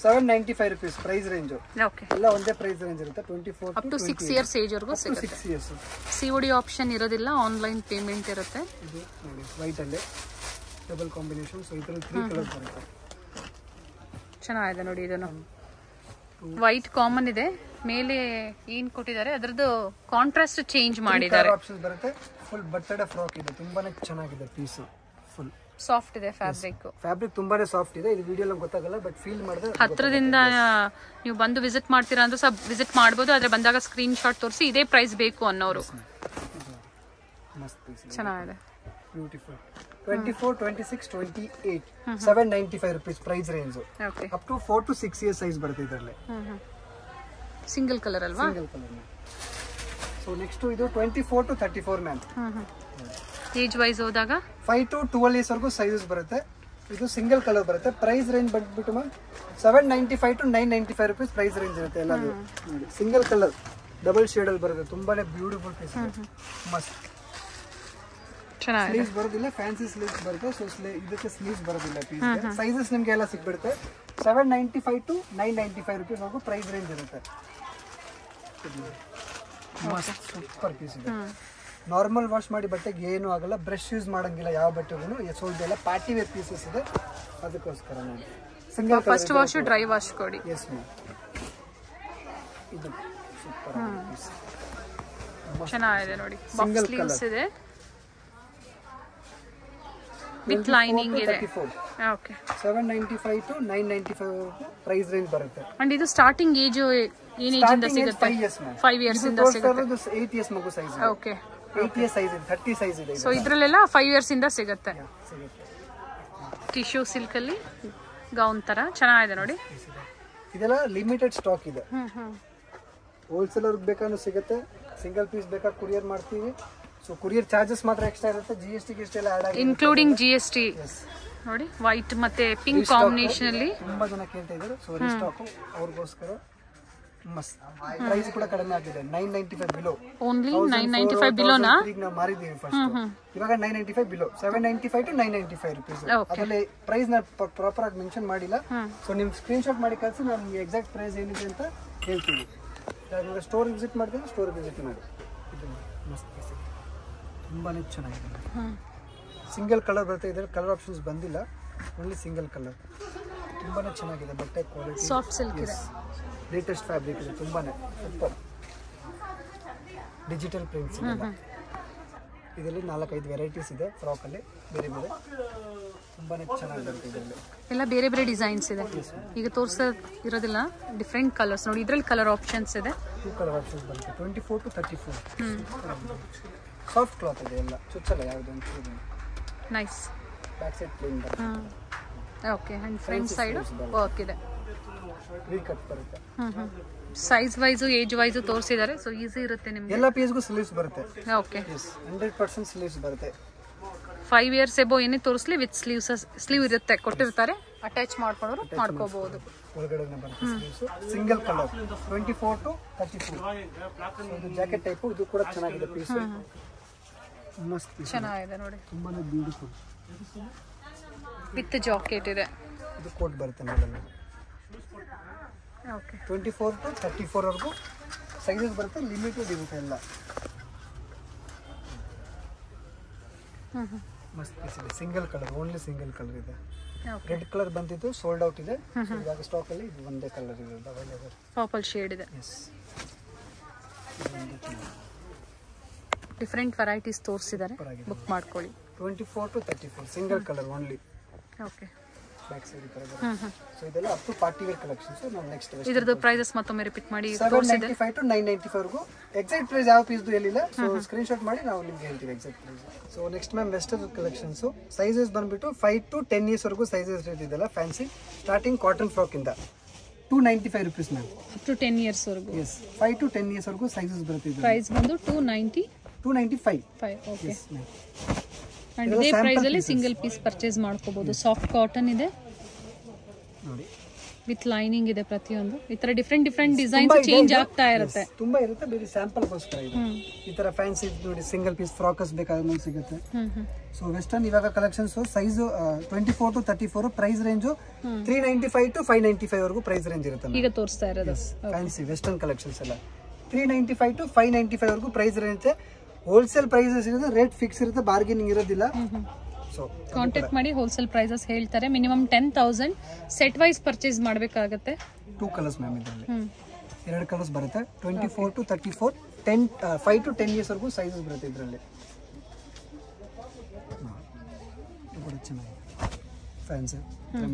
seven ninety five rupees price range okay ಎಲ್ಲ ಒಂದೇ ಪ್ರೈಸ್ ರೇಂಜ್ ಇರುತ್ತೆ twenty four up to six years age ವರೆಗೂ ಸಿಗುತ್ತೆ. Six years C O D option ಇರೋದಿಲ್ಲ ಆನ್ಲೈನ್ ಪೇಮೆಂಟ್ ಇರುತ್ತೆ. ಇದು ನೋಡಿ ವೈಟ್ ಅಲ್ಲಿ. ಡಬಲ್ ಕಾಂಬಿನೇಷನ್ ಸೊ ಇದರಲ್ಲಿ ತ್ರೀ ಕಲರ್ ಬರುತ್ತೆ. ಚೆನ್ನಾಗಿದೆ ನೋಡಿ ಇದನ್ನು. ವೈಟ್ ಕಾಮನ್ ಇದೆ. ಮೇಲೆ ಏನ್ ಕೊಟ್ಟಿದ್ದಾರೆ? ಅದರದ್ದು ಕಾಂಟ್ರಾಸ್ಟ್ ಚೇಂಜ್ ಮಾಡಿದ್ದಾರೆ. ಆಪ್ಷನ್ಸ್ ಬರುತ್ತೆ. ಫುಲ್ ಬಟ್ಟೆಡ ಫ್ರಾಕ್ ಇದೆ. ತುಂಬಾನೇ ಚೆನ್ನಾಗಿದೆ ಪೀಸ್ ಫುಲ್ ಸಾಫ್ಟ್ ಇದೆ ಫ್ಯಾಬ್ರಿಕ್ ಫ್ಯಾಬ್ರಿಕ್ ತುಂಬಾನೇ ಸಾಫ್ಟ್ ಇದೆ. ಇದು ವಿಡಿಯೋ ಗೊತ್ತಾಗಲ್ಲ ಬಟ್ ಫೀಲ್ ಮಾಡಿದ್ರೆ ಹತ್ರದಿಂದ ನೀವು ಬಂದು ವಿಸಿಟ್ ಮಾಡ್ತೀರಾ ಅಂದ್ರೆ ಸಹ ವಿಸಿಟ್ ಮಾಡ್ಬೋದು ಆದ್ರೆ ಬಂದಾಗ ಸ್ಕ್ರೀನ್ ಶಾಟ್ ತೋರಿಸಿ ಇದೇ ಪ್ರೈಸ್ ಬೇಕು ಅನ್ನೋರು. ಚೆನ್ನಾಗಿದೆ. Beautiful twenty four twenty six twenty eight seven ninety five rupees price range okay up to four to six year size ಬರುತ್ತೆ ಇದರಲ್ಲಿ. ಸಿಂಗಲ್ ಕಲರ್ ಅಲ್ವಾ? ಸಿಂಗಲ್ ಕಲರ್ ಸೊ ನೆಕ್ಸ್ಟ್ ಇದು twenty four to thirty four ma'am age wise ಹೋದಾಗ? Five to twelve years ವರೆಗೂ sizes ಬರುತ್ತೆ. ಇದು single colour ಬರುತ್ತೆ. Price range ಬಂದ್ಬಿಟ್ಟು ma'am seven ninety five to nine ninety five rupees price range ಇರುತ್ತೆ ಎಲ್ಲ single colour double shade ಅಲ್ಲಿ ಬರುತ್ತೆ. ತುಂಬಾನೇ ಬ್ಯೂಟಿಫುಲ್ ಪೀಸ್ ಮಸ್ತ್ ಸ್ಲೀವ್ಸ್ ಬರೋದಿಲ್ಲ ಫ್ಯಾನ್ಸಿ ಸ್ಲೀವ್ಸ್ ಬರುತ್ತೆ. ಸೊ ಇದಕ್ಕೆ ಸ್ಲೀವ್ಸ್ ಬರೋದಿಲ್ಲ ಪೀಸ್ ಸೈಜಸ್ ನಿಮಗೆ ಎಲ್ಲ ಸಿಗ್ಬಿಡುತ್ತೆ. Seven ninety five to nine ninety five rupees ವರೆಗೂ ಪ್ರೈಸ್ ರೇಂಜ್ ಇರುತ್ತೆ. ಮಸ್ತ್. ಸೂಪರ್ ಪೀಸ್ ಇದೆ. ನಾರ್ಮಲ್ ವಾಶ್ ಮಾಡಿ ಬಟ್ಟೆಗೆ ಏನು ಆಗಲ್ಲ ಬ್ರಷ್ ಯೂಸ್ ಮಾಡಂಗಿಲ್ಲ ಯಾವ ಬಟ್ಟೆಗೂ ಸೊ ಇದೆಲ್ಲ ಪಾರ್ಟಿ ವೇರ್ ಪೀಸಸ್ ಇದೆ. ಅದಕ್ಕೋಸ್ಕರ ನಾನು single first wash dry wash ಕೊಡಿ. ಎಸ್ ಮ್ಯಾಮ್ ಇದು ಸೂಪರ್ ಪೀಸ್ ಚೆನ್ನಾಗಿದೆ ನೋಡಿ. ಬಾಕ್ಸ್ ಸ್ಲೀವ್ಸ್ ಇದೆ. ವಿತ್ ಲೈನಿಂಗ್ ಇದೆ. Okay seven ninety five to nine ninety five price range ಬರುತ್ತೆ. ಅಂಡ್ ಇದು ಸ್ಟಾರ್ಟಿಂಗ್ ಏಜ್ ಏನ್ ಏಜ್ ಇಂದ ಸಿಗುತ್ತೆ. 5 ಇಯರ್ಸ್ ಇಂದ ಸಿಗುತ್ತೆ. 8 ಇಯರ್ಸ್ ಮಗು ಸೈಜ್ ಓಕೆ 8 ಇಯರ್ಸ್ ಸೈಜ್ ಇದೆ ಥರ್ಟಿ ಸೈಜ್ ಇದೆ ಸೊ ಇದ್ರಲ್ಲೆಲ್ಲ 5 ಇಯರ್ಸ್ ಇಂದ ಸಿಗುತ್ತೆ. ಟಿಶ್ಯೂ ಸಿಲ್ಕ್ ಅಲ್ಲಿ ಗೌನ್ ತರ. ಚೆನ್ನಾಗಿದೆ ನೋಡಿ. ಇದೆಲ್ಲ ಲಿಮಿಟೆಡ್ ಸ್ಟಾಕ್ ಇದೆ. ಹೋಲ್ಸೇಲರ್ ಬೇಕಾದ್ರೂ ಸಿಗುತ್ತೆ. ಸಿಂಗಲ್ ಪೀಸ್ ಬೇಕಾ ಕುರಿಯರ್ ಮಾಡ್ತೀವಿ. ಸೊ ಕುರಿಯರ್ ಚಾರ್ಜಸ್ ಮಾತ್ರ ಎಕ್ಸ್ಟ್ರಾ ಇರುತ್ತೆ. ಜಿ ಎಸ್ ಟಿ ಗಿಸ್ಟ್ ಎಲ್ಲ ಆಡ್ ಆಗಿ ಇನ್ಕ್ಲೂಡಿಂಗ್ ಜಿ ಎಸ್ ಟಿ ನೋಡಿ ವೈಟ್ ಮತ್ತೆ ಪಿಂಕ್ ಕಾಂಬಿನೇಷನ್ ಅಲ್ಲಿ ತುಂಬಾ ಜನ ಕೇಳ್ತಾ ಇದ್ದಾರೆ. ಸೊ ರಿಸ್ಟಾಕ್ ಅವ್ರಿಗೋಸ್ಕರ. ಮಸ್ತ್ ಪ್ರೈಸ್ ಕೂಡ ಕಡಿಮೆ ಆಗಿದೆ. Nine ninety five below only nine ninety five bilona ಈಗ ನಾವು ಮಾರಿದ್ದೀವಿ ಫಸ್ಟ್ ಇವಾಗ nine ninety five below seven ninety five to nine ninety five rupees. ಅದರಲ್ಲಿ ಪ್ರೈಸ್ನ ಪ್ರಾಪರ್ ಆಗಿ ಮೆನ್ಷನ್ ಮಾಡಿಲ್ಲ. ಸೊ ನಿಮ್ ಸ್ಕ್ರೀನ್ ಶಾಟ್ ಮಾಡಿ ಕಳಿಸಿ ನಾನು ನಿಮ್ಗೆ ಎಕ್ಸಾಕ್ಟ್ ಪ್ರೈಸ್ ಏನಿದೆ ಅಂತ ಹೇಳ್ತೀನಿ. ಸ್ಟೋರ್ ವಿಸಿಟ್ ಮಾಡ್ತೀನಿ ಸ್ಟೋರ್ ವಿಸಿಟ್ ಮಾಡಿ. ಇದು ಮಸ್ತ್ ತುಂಬಾ ಚೆನ್ನಾಗಿದೆ. ಸಿಂಗಲ್ ಕಲರ್ ಬರ್ತಾ ಇದೆ ಕಲರ್ ಆಪ್ಷನ್ಸ್ ಬಂದಿಲ್ಲ. ಓನ್ಲಿ ಸಿಂಗಲ್ ಕಲರ್ ತುಂಬಾನೇ ಚೆನ್ನಾಗಿದೆ ಬಟ್ಟೆ ಕ್ವಾಲಿಟಿ ಸಾಫ್ಟ್ ಸಿಲ್ಕ್ ಇದೆ. ಲೇಟೆಸ್ಟ್ ಫ್ಯಾಬ್ರಿಕ್ ಇದೆ ತುಂಬಾ ಸೂಪರ್. ಡಿಜಿಟಲ್ ಪ್ರಿಂಟ್ಸ್ ಇದರಲ್ಲಿ ನಾಲ್ಕೈದು ವೆರೈಟೀಸ್ ಇದೆ ಫ್ರಾಕ್ ಅಲ್ಲಿ ಬೇರೆ ಬೇರೆ. ತುಂಬಾ ಚೆನ್ನಾಗಿ ಬರುತ್ತೆ ಇದರಲ್ಲಿ. ಎಲ್ಲ ಬೇರೆ ಬೇರೆ ಡಿಸೈನ್ಸ್ ಇದೆ. ಈಗ ತೋರಿಸ್ತಾ ಇರೋದಿಲ್ಲ ಡಿಫ್ರೆಂಟ್ ಕಲರ್ಸ್ ನೋಡಿ ಇದ್ರಲ್ಲಿ ಕಲರ್ ಆಪ್ಷನ್ಸ್ ಇದೆ. ಟೂ ಕಲರ್ ಆಪ್ಷನ್ಸ್ ಬರುತ್ತೆ. Twenty four to thirty four soft cloth ಇದೆ ಎಲ್ಲ. ಚುಚ್ಚಲ್ಲ ಯಾವುದು ಅಂತ ನೈಸ್ ಬ್ಯಾಕ್ ಸೈಡ್ ಪ್ಲೇನ್ ಬರುತ್ತೆ. Okay and front side work ಇದೆ. ಕಟ್ ಬರುತ್ತೆ. ಸೈಜ್ ವೈಸ್ ಏಜ್ ವೈಸ್ ತೋರಿಸಿದ್ದಾರೆ ಸೊ ಈಸಿ ಇರುತ್ತೆ ನಿಮ್ಗೆ. ಎಲ್ಲ ಪೀಸ್ಗೂ ಸ್ಲೀವ್ಸ್ ಬರುತ್ತೆ. ಓಕೆ ಹಂಡ್ರೆಡ್ ಪರ್ಸೆಂಟ್ ಸ್ಲೀವ್ಸ್ ಬರುತ್ತೆ. ಫೈವ್ ಇಯರ್ಸ್ ಎಬೋ ಏನೇ ತೋರಿಸ್ಲಿ ವಿತ್ ಸ್ಲೀವ್ಸ್ ಸ್ಲೀವ್ ಇರುತ್ತೆ ಕೊಟ್ಟಿರ್ತಾರೆ. ಅಟ್ಯಾಚ್ ಮಾಡ್ಕೊಂಡ್ರು ಮಾಡ್ಕೋಬಹುದು single colour twenty four to thirty four ಇದು ಜಾಕೆಟ್ ಟೈಪ್ ಇದು ಕೂಡ ಚೆನ್ನಾಗಿದೆ ಪೀಸ್ ಮಸ್ತ್ ಚೆನ್ನಾಗಿದೆ ನೋಡಿ. ತುಂಬಾನೇ ಬ್ಯೂಟಿಫುಲ್ ವಿತ್ ಜಾಕೆಟ್ ಇದೆ. ಇದು ಕೋಟ್ ಬರುತ್ತೆ madam twenty four to thirty ಫೋರ್ವರೆಗೂ sizes ಬರುತ್ತೆ ಲಿಮಿಟೆಡ್ ಇರುತ್ತೆ ಎಲ್ಲ. ಮಸ್ತ್ ಪೀಸ್ ಇದೆ. Single colour only single colour ಇದೆ. ರೆಡ್ ಕಲರ್ ಬಂದಿದ್ದು ಸೋಲ್ಡ್ ಔಟ್ ಇದೆ. ಈಗ ಇವಾಗ ಸ್ಟಾಕ್ ಅಲ್ಲಿ ಇದು ಒಂದೇ ಕಲರ್ ಇದೆ ಅವೈಲೇಬಲ್ ಪರ್ಪಲ್ ಶೇಡ್ ಇದೆ. ಎಸ್ ಡಿಫ್ರೆಂಟ್ ವೆರೈಟೀಸ್ ತೋರಿಸಿದ್ದಾರೆ. ಬುಕ್ ಮಾಡ್ಕೊಳ್ಳಿ. Twenty four to thirty four single colour only okay back side ಈ ಹ್ಞೂ ಹ್ಞೂ ಸೊ ಇದೆಲ್ಲ up to party wear collections ನಾವು ನೆಕ್ಸ್ಟ್ ಇದ್ರದ್ದು ಪ್ರೈಸಸ್ ಮತ್ತೊಮ್ಮೆ ರಿಪೀಟ್ ಮಾಡಿ ತೋರಿಸಿದೆ. ನೈಂಟಿ ಫೈವ್ ಟು ನೈನ್ ವರೆಗೂ ಫೈವ್ಗೂ ಎಕ್ಸಾಕ್ಟ್ ಪ್ರೈಸ್ ಯಾವ ಪೀಸ್ದು ಎಲ್ಲಿಲ್ಲ ಸೊ ಸ್ಕ್ರೀನ್ ಶಾಟ್ ಮಾಡಿ ನಾವು ನಿಮಗೆ ಹೇಳ್ತೀವಿ exact price so next ma'am western collections sizes ಬಂದ್ಬಿಟ್ಟು 5 ಟು ಟೆನ್ ಇಯರ್ಸ್ ವರೆಗೂ ಸೈಜಸ್ ಇದೆಲ್ಲ ಫ್ಯಾನ್ಸಿ ಸ್ಟಾರ್ಟಿಂಗ್ ಕಾಟನ್ ಫ್ರಾಕ್ ಇಂದ. Two ninety five rupees ma'am up to ten ಇಯರ್ಸ್ವರೆಗೂ yes five to ten years ವರೆಗೂ sizes ಬರುತ್ತೆ ಪ್ರೈಸ್ ಬಂದು two ninety two ninety five five okay ma'am and ಇದೇ price ಅಲ್ಲಿ single piece purchase ಮಾಡ್ಕೋಬಹುದು soft cotton ಇದೆ. ನೋಡಿ. With lining ಇದೆ ಪ್ರತಿಯೊಂದು. ಈ ತರ ಡಿಫ್ರೆಂಟ್ ಡಿಫ್ರೆಂಟ್ ಡಿಸೈನ್ಸ್ ಚೇಂಜ್ ಆಗ್ತಾ ಇರುತ್ತೆ. ತುಂಬಾ ಇರುತ್ತೆ. ಬೇರೆ ಸ್ಯಾಂಪಲ್ಗೋಸ್ಕರ ಫಸ್ಟ್ ಇದೆ. ಈ ತರ ಫ್ಯಾನ್ಸಿ ನೋಡಿ ಸಿಂಗಲ್ ಪೀಸ್ ಫ್ರಾಕಸ್ ಬೇಕಾದ್ರೂ ಸಿಗುತ್ತೆ. ಸೊ ವೆಸ್ಟರ್ನ್ ಇವಾಗ collections size twenty four to thirty four price range three ninety five to five ninety five ವರೆಗೂ ಪ್ರೈಸ್ ರೇಂಜ್ ಇರುತ್ತೆ ಈಗ ತೋರಿಸ್ತಾ ಇರೋದು. ಫ್ಯಾನ್ಸಿ ವೆಸ್ಟರ್ನ್ ಕಲೆಕ್ಷನ್ಸ್ ಎಲ್ಲ three ninety five to five ninety five ವರೆಗೂ ಪ್ರೈಸ್ ರೇಂಜ್ ಹೋಲ್ಸೇಲ್ ಪ್ರೈಸಸ್ ಇರುತ್ತೆ rate fix ಇರುತ್ತೆ bargaining ಇರೋದಿಲ್ಲ. ಸೊ ಕಾಂಟ್ಯಾಕ್ಟ್ ಮಾಡಿ ಹೋಲ್ಸೇಲ್ ಪ್ರೈಸಸ್ ಹೇಳ್ತಾರೆ. Minimum ten thousand set wise purchase ಮಾಡಬೇಕಾಗುತ್ತೆ. ಟೂ ಕಲರ್ಸ್ ಮ್ಯಾಮ್ ಇದರಲ್ಲಿ. ಎರಡು ಕಲರ್ಸ್ ಬರುತ್ತೆ. Twenty four to thirty four ten five to ten ಇಯರ್ಸ್ವರೆಗೂ sizes ಬರುತ್ತೆ ಇದರಲ್ಲಿ. ಫ್ಯಾನ್ಸಿ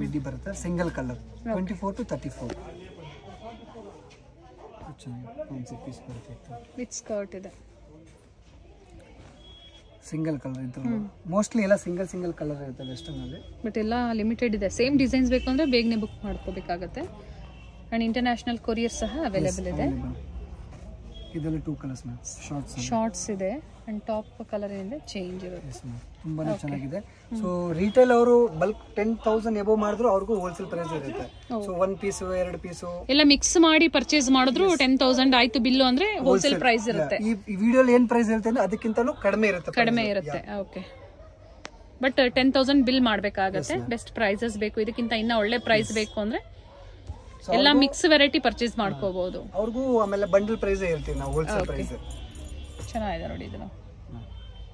ಮಿಡ್ಡಿ ಬರುತ್ತೆ. Single colour twenty four to thirty four ಚೆನ್ನಾಗಿ fancy piece ಬರುತ್ತೆ with skirt ಇದೆ. ಸಿಂಗಲ್ ಕಲರ್ ಇದ್ರು ಮೋಸ್ಟ್ಲಿ ಎಲ್ಲ ಸಿಂಗಲ್ ಸಿಂಗಲ್ ಕಲರ್ ಇರುತ್ತೆ ವೆಸ್ಟರ್ನ್ ಅಲ್ಲಿ ಬಟ್ ಎಲ್ಲ ಲಿಮಿಟೆಡ್ ಇದೆ. ಸೇಮ್ ಡಿಸೈನ್ಸ್ ಬೇಕು ಅಂದ್ರೆ ಬೇಗನೆ ಬುಕ್ ಮಾಡ್ಕೋಬೇಕಾಗತ್ತೆ. ಅಂಡ್ ಇಂಟರ್ನ್ಯಾಷನಲ್ ಕೊರಿಯರ್ ಸಹ ಅವೈಲೇಬಲ್ ಇದೆ. ಇದರಲ್ಲಿ two colours ma'am shorts shorts ಇದೆ ಅಂಡ್ ಟಾಪ್ ಕಲರ್ ಏನಿದೆ ಚೇಂಜ್ ಇರುತ್ತೆ. ತುಂಬಾನೇ ಚೆನ್ನಾಗಿದೆ. ಸೊ ರಿಟೇಲ್ ಅವರು ಬಲ್ಕ್ ಟೆನ್ ತೌಸಂಡ್ ಎಬೋ ಮಾಡಿದ್ರು ಅವ್ರಿಗೂ ಹೋಲ್ಸೇಲ್ ಪ್ರೈಸ್ ಇರುತ್ತೆ. ಸೊ ಒನ್ ಪೀಸ್ ಎರಡು ಪೀಸ್ ಎಲ್ಲ ಮಿಕ್ಸ್ ಮಾಡಿ ಪರ್ಚೇಸ್ ಮಾಡಿದ್ರು ಟೆನ್ ತೌಸಂಡ್ ಆಯ್ತು ಬಿಲ್ ಅಂದ್ರೆ ಹೋಲ್ಸೇಲ್ ಪ್ರೈಸ್ ಇರುತ್ತೆ. ಈ ವಿಡಿಯೋಲಿ ಏನ್ ಪ್ರೈಸ್ ಇರುತ್ತೆ ಅಂದ್ರೆ ಅದಕ್ಕಿಂತಲೂ ಕಡಿಮೆ ಇರುತ್ತೆ ಕಡಿಮೆ ಇರುತ್ತೆ. Okay but ten thousand bill ಮಾಡ್ಬೇಕಾಗತ್ತೆ. ಬೆಸ್ಟ್ ಪ್ರೈಸಸ್ ಬೇಕು. ಇದಕ್ಕಿಂತ ಇನ್ನ ಒಳ್ಳೆ ಪ್ರೈಸ್ ಬೇಕು ಅಂದ್ರೆ ಎಲ್ಲ ಮಿಕ್ಸ್ ವೆರೈಟಿ ಪರ್ಚೇಸ್ ಮಾಡ್ಕೋಬಹುದು ಅವ್ರಿಗೂ ಆಮೇಲೆ ಬಂಡಲ್ ಪ್ರೈಸ್ ಹೇಳ್ತೀವಿ ನಾವು ಹೋಲ್ಸೇಲ್ ಪ್ರೈಸ್ ಚೆನ್ನಾಗಿದೆ ನೋಡಿ ಇದು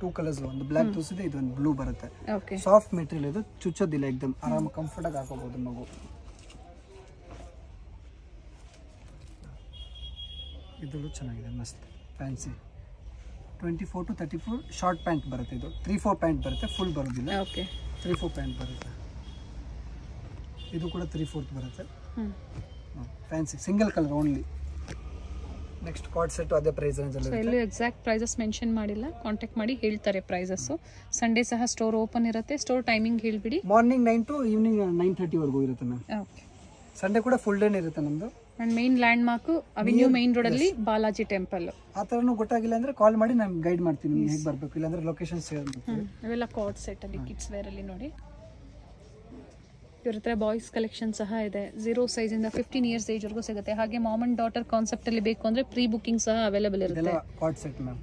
ಟೂ ಕಲರ್ಸ್ ಒಂದು ಬ್ಲಾಕ್ ತೋರಿಸಿದೆ ಒಂದು ಬ್ಲೂ ಬರುತ್ತೆ. ಓಕೆ ಸಾಫ್ಟ್ ಮೆಟೀರಿಯಲ್ ಇದು ಚುಚ್ಚೋದಿಲ್ಲ ಎಕ್ದಮ್ ಆರಾಮ ಕಂಫರ್ಟ್ ಆಗಿ ಹಾಕೋಬಹುದು ಮಗು. ಇದು ಚೆನ್ನಾಗಿದೆ ಮಸ್ತ್ fancy twenty four to thirty four short pant ಬರುತ್ತೆ ಇದು. ತ್ರೀ ಫೋರ್ ಪ್ಯಾಂಟ್ ಬರುತ್ತೆ ಫುಲ್ ಬರೋದಿಲ್ಲ. ಓಕೆ ತ್ರೀ ಫೋರ್ ಪ್ಯಾಂಟ್ ಬರುತ್ತೆ. ಇದು ಕೂಡ ತ್ರೀ ಫೋರ್ತ್ ಬರುತ್ತೆ. Fancy single colour only next card set ಅದೇ ಪ್ರೈಸ್ ರೇಂಜಲ್ಲಿ ಸೊ ಎಲ್ಲೂ ಎಕ್ಸಾಕ್ಟ್ ಪ್ರೈಸಸ್ ಮೆನ್ಷನ್ ಮಾಡಿಲ್ಲ. ಕಾಂಟ್ಯಾಕ್ಟ್ ಮಾಡಿ ಹೇಳ್ತಾರೆ ಪ್ರೈಸಸ್ ಸಂಡೇ ಸಹ ಸ್ಟೋರ್ ಓಪನ್ ಇರುತ್ತೆ. ಸ್ಟೋರ್ ಟೈಮಿಂಗ್ ಹೇಳ್ಬಿಡಿ. Morning nine to evening nine ತರ್ಟಿವರೆಗೂ ಇರುತ್ತೆ ಮ್ಯಾಮ್ ಓಕೆ ಸಂಡೇ ಕೂಡ ಫುಲ್ ಡೇನೇ ಇರುತ್ತೆ ನಮ್ಮದು and main landmark avenue main road ಅಲ್ಲಿ ಬಾಲಾಜಿ ಟೆಂಪಲ್ ಆ ಥರನೂ ಗೊತ್ತಾಗಿಲ್ಲ ಅಂದ್ರೆ ಕಾಲ್ ಮಾಡಿ ನಾನು ಗೈಡ್ ಮಾಡ್ತೀನಿ ಹೇಗೆ ಬರಬೇಕು ಇಲ್ಲಾಂದ್ರೆ ಲೊಕೇಶನ್ ಶೇರ್ ಮಾಡ್ತೀನಿ. ಇವೆಲ್ಲ ಕಾರ್ಡ್ ಸೆಟ್ ಅಲ್ಲಿ ಕಿಡ್ಸ್ ವೇರ್ ಅಲ್ಲಿ ನೋಡಿ. ಇವ್ರ ಹತ್ರ ಬಾಯ್ಸ್ ಕಲೆಕ್ಷನ್ ಸಹ ಇದೆ. ಝೀರೋ ಸೈಜ್ ಇಂದ ಫಿಫ್ಟೀನ್ ಇಯರ್ಸ್ ಏಜ್ ವರೆಗೂ ಸಿಗುತ್ತೆ. ಹಾಗೆ ಮಾಮ್ ಅಂಡ್ ಡಾಟರ್ ಕಾನ್ಸೆಪ್ಟ್ ಅಲ್ಲಿ ಬೇಕು ಅಂದ್ರೆ ಪ್ರೀ ಬುಕಿಂಗ್ ಸಹ ಅವೈಲೇಬಲ್ ಇರುತ್ತೆ. ಮ್ಯಾಮ್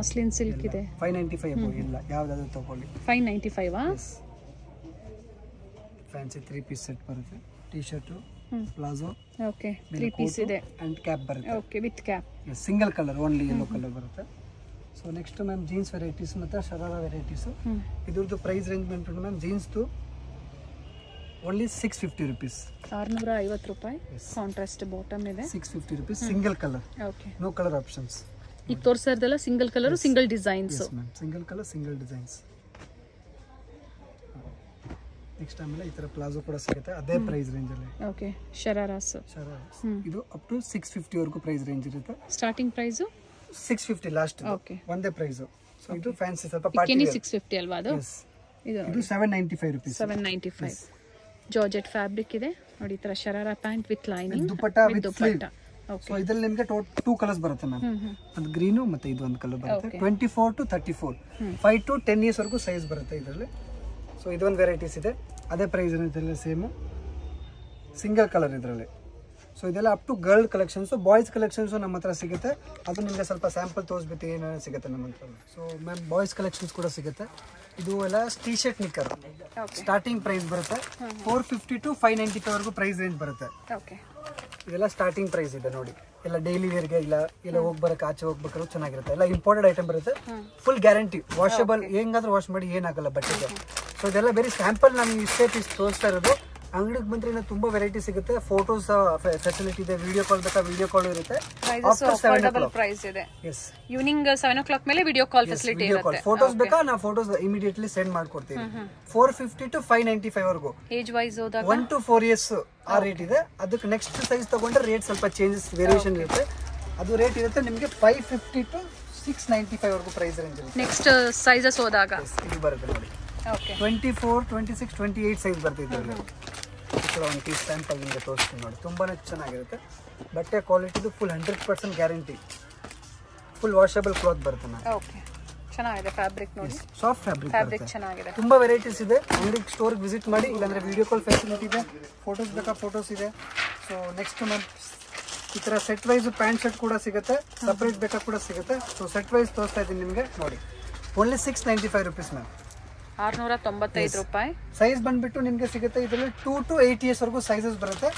ಮಸ್ಲಿನ್ ಸಿಲ್ಕ್ ಇದೆ. ಫೈವ್ ನೈಂಟಿ ಫೈವ್ ಇಲ್ಲ. ಯಾವ್ದಾದ್ರು ತಗೊಳ್ಳಿ. Five ninety five fancy three piece set ಬರುತ್ತೆ. T shirt. Palazzo okay three piece ಇದೆ. ಅಂಡ್ ಕ್ಯಾಪ್ ಬರುತ್ತೆ. Okay with cap single colour only yellow colour ಬರುತ್ತೆ. So next ma'am jeans varieties ಮತ್ತು sharara varieties ಇದ್ರದ್ದು price range ಬಂದ್ಬಿಟ್ಟು ma'am ಜೀನ್ಸ್ದು only six fifty rupees ಆರ್ನೂರ ಐವತ್ತು ರೂಪಾಯಿ ಕಾಂಟ್ರಾಸ್ಟ್ ಬಾಟಮ್ ಇದೆ. Six fifty rupees single colour okay no colour options ಈಗ ತೋರಿಸ್ತಾ ಇರೋದೆಲ್ಲ single colour single designs single colour single designs next ಆಮೇಲೆ ಈ ಥರ ಪ್ಲಾಜೋ ಕೂಡ ಸಿಗುತ್ತೆ. ಅದೇ ಪ್ರೈಸ್ ರೇಂಜ್ ಅಲ್ಲಿ. ಓಕೆ ಶರಾರಾಸ್ ಶರಾರಾಸ್ ಇದು ಅಪ್ ಟು ಸಿಕ್ಸ್ ಫಿಫ್ಟಿವರೆಗೂ ಪ್ರೈಸ್ ರೇಂಜ್ ಇರುತ್ತೆ. Starting price six fifty last okay ಒಂದೇ ಪ್ರೈಸು ಸೊ ಇದು ಫ್ಯಾನ್ಸಿ ಸ್ವಲ್ಪ ಪಾರ್ಟಿ ಸಿಕ್ಸ್ ಫಿಫ್ಟಿ ಅಲ್ವಾ ಅದು? ಇದು ಇದು seven ninety five rupees seven ninety five georgette fabric ಇದೆ. ನೋಡಿ ಈ ತರ sharara pant with lining dupatta with dupatta so ಇದ್ರಲ್ಲಿ ನಿಮಗೆ ಟೂ ಕಲರ್ಸ್ ಬರುತ್ತೆ ಮ್ಯಾಮ್ ಒಂದು ಗ್ರೀನು ಮತ್ತೆ ಇದು ಒಂದು ಕಲರ್ ಬರುತ್ತೆ. Twenty four to thirty four five to ten years ವರೆಗೂ ಸೈಜ್ ಬರುತ್ತೆ ಇದರಲ್ಲಿ. ಸೊ ಇದೊಂದು ವೆರೈಟೀಸ್ ಇದೆ. ಅದೇ ಪ್ರೈಸ್ ಇದೆಲ್ಲ ಸೇಮ್ ಸಿಂಗಲ್ ಕಲರ್ ಇದರಲ್ಲಿ. ಸೊ ಇದೆಲ್ಲ up to girl collections boys collections ನಮ್ಮ ಹತ್ರ ಸಿಗುತ್ತೆ. ಅದು ನಿಮಗೆ ಸ್ವಲ್ಪ ಸ್ಯಾಂಪಲ್ ತೋರಿಸ್ಬಿಟ್ಟು ಏನೇನು ಸಿಗುತ್ತೆ ನಮ್ಮ ಹತ್ರ. ಸೊ ಮ್ಯಾಮ್ ಬಾಯ್ಸ್ ಕಲೆಕ್ಷನ್ಸ್ ಕೂಡ ಸಿಗುತ್ತೆ. ಇದು ಎಲ್ಲ T shirt knicker starting price ಬರುತ್ತೆ. Four fifty to five ninety ವರೆಗೂ ಪ್ರೈಸ್ ರೇಂಜ್ ಬರುತ್ತೆ. ಇದೆಲ್ಲ ಸ್ಟಾರ್ಟಿಂಗ್ ಪ್ರೈಸ್ ಇದೆ ನೋಡಿ. ಎಲ್ಲ ಡೈಲಿ ವೇರ್ಗೆ ಇಲ್ಲ ಇಲ್ಲ ಹೋಗ್ಬರಕ್ಕೆ ಆಚೆ ಹೋಗ್ಬೇಕಾದ್ರೂ ಚೆನ್ನಾಗಿರುತ್ತೆ. ಎಲ್ಲ ಇಂಪಾರ್ಟೆಂಟ್ ಐಟಮ್ ಬರುತ್ತೆ. ಫುಲ್ ಗ್ಯಾರಂಟಿ ವಾಷಬಲ್ ಹೆಂಗಾದ್ರೂ ವಾಶ್ ಮಾಡಿ ಏನಾಗಲ್ಲ ಬಟ್ಟೆಗೆ. ಸೊ ಇದೆಲ್ಲ ಬೇರೆ ಸ್ಯಾಂಪಲ್ ನಾನು ಇಷ್ಟೇ ಪೀಸ್ ತೋರಿಸ್ತಾ ಇರೋದು. ಅಂಗಡಿಗೆ ಬಂದ್ರೆ ಇನ್ನು ತುಂಬಾ ವೆರೈಟಿ ಸಿಗುತ್ತೆ. ಫೋಟೋಸ್ ಫೆಸಿಲಿಟಿ ಇದೆ. ವಿಡಿಯೋ ಕಾಲ್ ಬೇಕಾ? ವಿಡಿಯೋ ಕಾಲ್ ಇರುತ್ತೆ. ಪ್ರೈಸ್ ಇದೆ. ಈವ್ನಿಂಗ್ ಸೆವೆನ್ ಓ ಕ್ಲಾಕ್ ಮೇಲೆ ವಿಡಿಯೋ ಕಾಲ್ ಫೆಸಿಲಿಟಿ ಇರುತ್ತೆ. ಫೋಟೋಸ್ ಬೇಕಾ? ನಾವು ಫೋಟೋಸ್ ಇಮಿಡಿಯೇಟ್ಲಿ ಸೆಂಡ್ ಮಾಡ್ಕೊಡ್ತೀವಿ four fifty to five ninety five ವರೆಗೂ. ಏಜ್ ವೈಸ್ ಹೋದಾಗ? ಒನ್ ಟು ಫೋರ್ ಇಯರ್ಸ್ ಆ ರೇಟ್ ಇದೆ. ಅದಕ್ಕೆ ನೆಕ್ಸ್ಟ್ ಸೈಜ್ ತಗೊಂಡ್ರೆ ರೇಟ್ ಸ್ವಲ್ಪ ಚೇಂಜಸ್ ವೇರಿಯೇಷನ್ ಇರುತ್ತೆ. ಅದು ರೇಟ್ ಇರುತ್ತೆ ನಿಮಗೆ five fifty to six ninety five ವರೆಗೂ ಪ್ರೈಸ್ ರೇಂಜ್ ಇರುತ್ತೆ. ನೆಕ್ಸ್ಟ್ ಸೈಜಸ್ ಹೋದಾಗ? ಇದು ಬರುತ್ತೆ ನೋಡಿ. Twenty four twenty six twenty eight size ಬರ್ತಿದೆ ಥರ ಒಂದು ಪೀಸ್ ಸ್ಯಾಂಪಲ್ ನಿಮಗೆ ತೋರಿಸ್ತೀನಿ ನೋಡಿ. ತುಂಬಾ ಚೆನ್ನಾಗಿರುತ್ತೆ. ಬಟ್ಟೆ ಕ್ವಾಲಿಟಿದು full hundred percent guarantee full washable cloth ಬರುತ್ತೆ ಮ್ಯಾಮ್. ಓಕೆ ಚೆನ್ನಾಗಿದೆ ಫ್ಯಾಬ್ರಿಕ್ ನೋಡಿ. ಸಾಫ್ಟ್ ಫ್ಯಾಬ್ರಿಕ್ ಫ್ಯಾಬ್ರಿಕ್ ಚೆನ್ನಾಗಿದೆ. ತುಂಬಾ ವೆರೈಟೀಸ್ ಇದೆ. ಅಂಗಡಿಗೆ ಸ್ಟೋರ್ಗೆ ವಿಸಿಟ್ ಮಾಡಿ ಇಲ್ಲಾಂದ್ರೆ ವಿಡಿಯೋ ಕಾಲ್ ಫೆಸಿಲಿಟಿ ಇದೆ. ಫೋಟೋಸ್ ಬೇಕಾ? ಫೋಟೋಸ್ ಇದೆ. ಸೊ ನೆಕ್ಸ್ಟ್ ಮಂತ್ ಈ ಥರ ಸೆಟ್ ವೈಸ್ ಪ್ಯಾಂಟ್ ಶರ್ಟ್ ಕೂಡ ಸಿಗುತ್ತೆ. ಸಪ್ರೇಟ್ ಬೇಕಾ ಕೂಡ ಸಿಗುತ್ತೆ. ಸೊ ಸೆಟ್ ವೈಸ್ ತೋರಿಸ್ತಾ ಇದ್ದೀನಿ ನಿಮಗೆ. ನೋಡಿ. Only six ninety five rupees ma'am. ಆರ್ನೂರ ತೊಂಬತ್ತೈದು ರೂಪಾಯಿ. ಸೈಜ್ ಬಂದ್ಬಿಟ್ಟು ನಿಮಗೆ ಸಿಗುತ್ತೆ ಇದರಲ್ಲಿ ಟೂ ಟು ಏಟ್ ಇಯರ್ಸ್ ವರೆಗೂ ಸೈಜಸ್ ಬರುತ್ತೆ.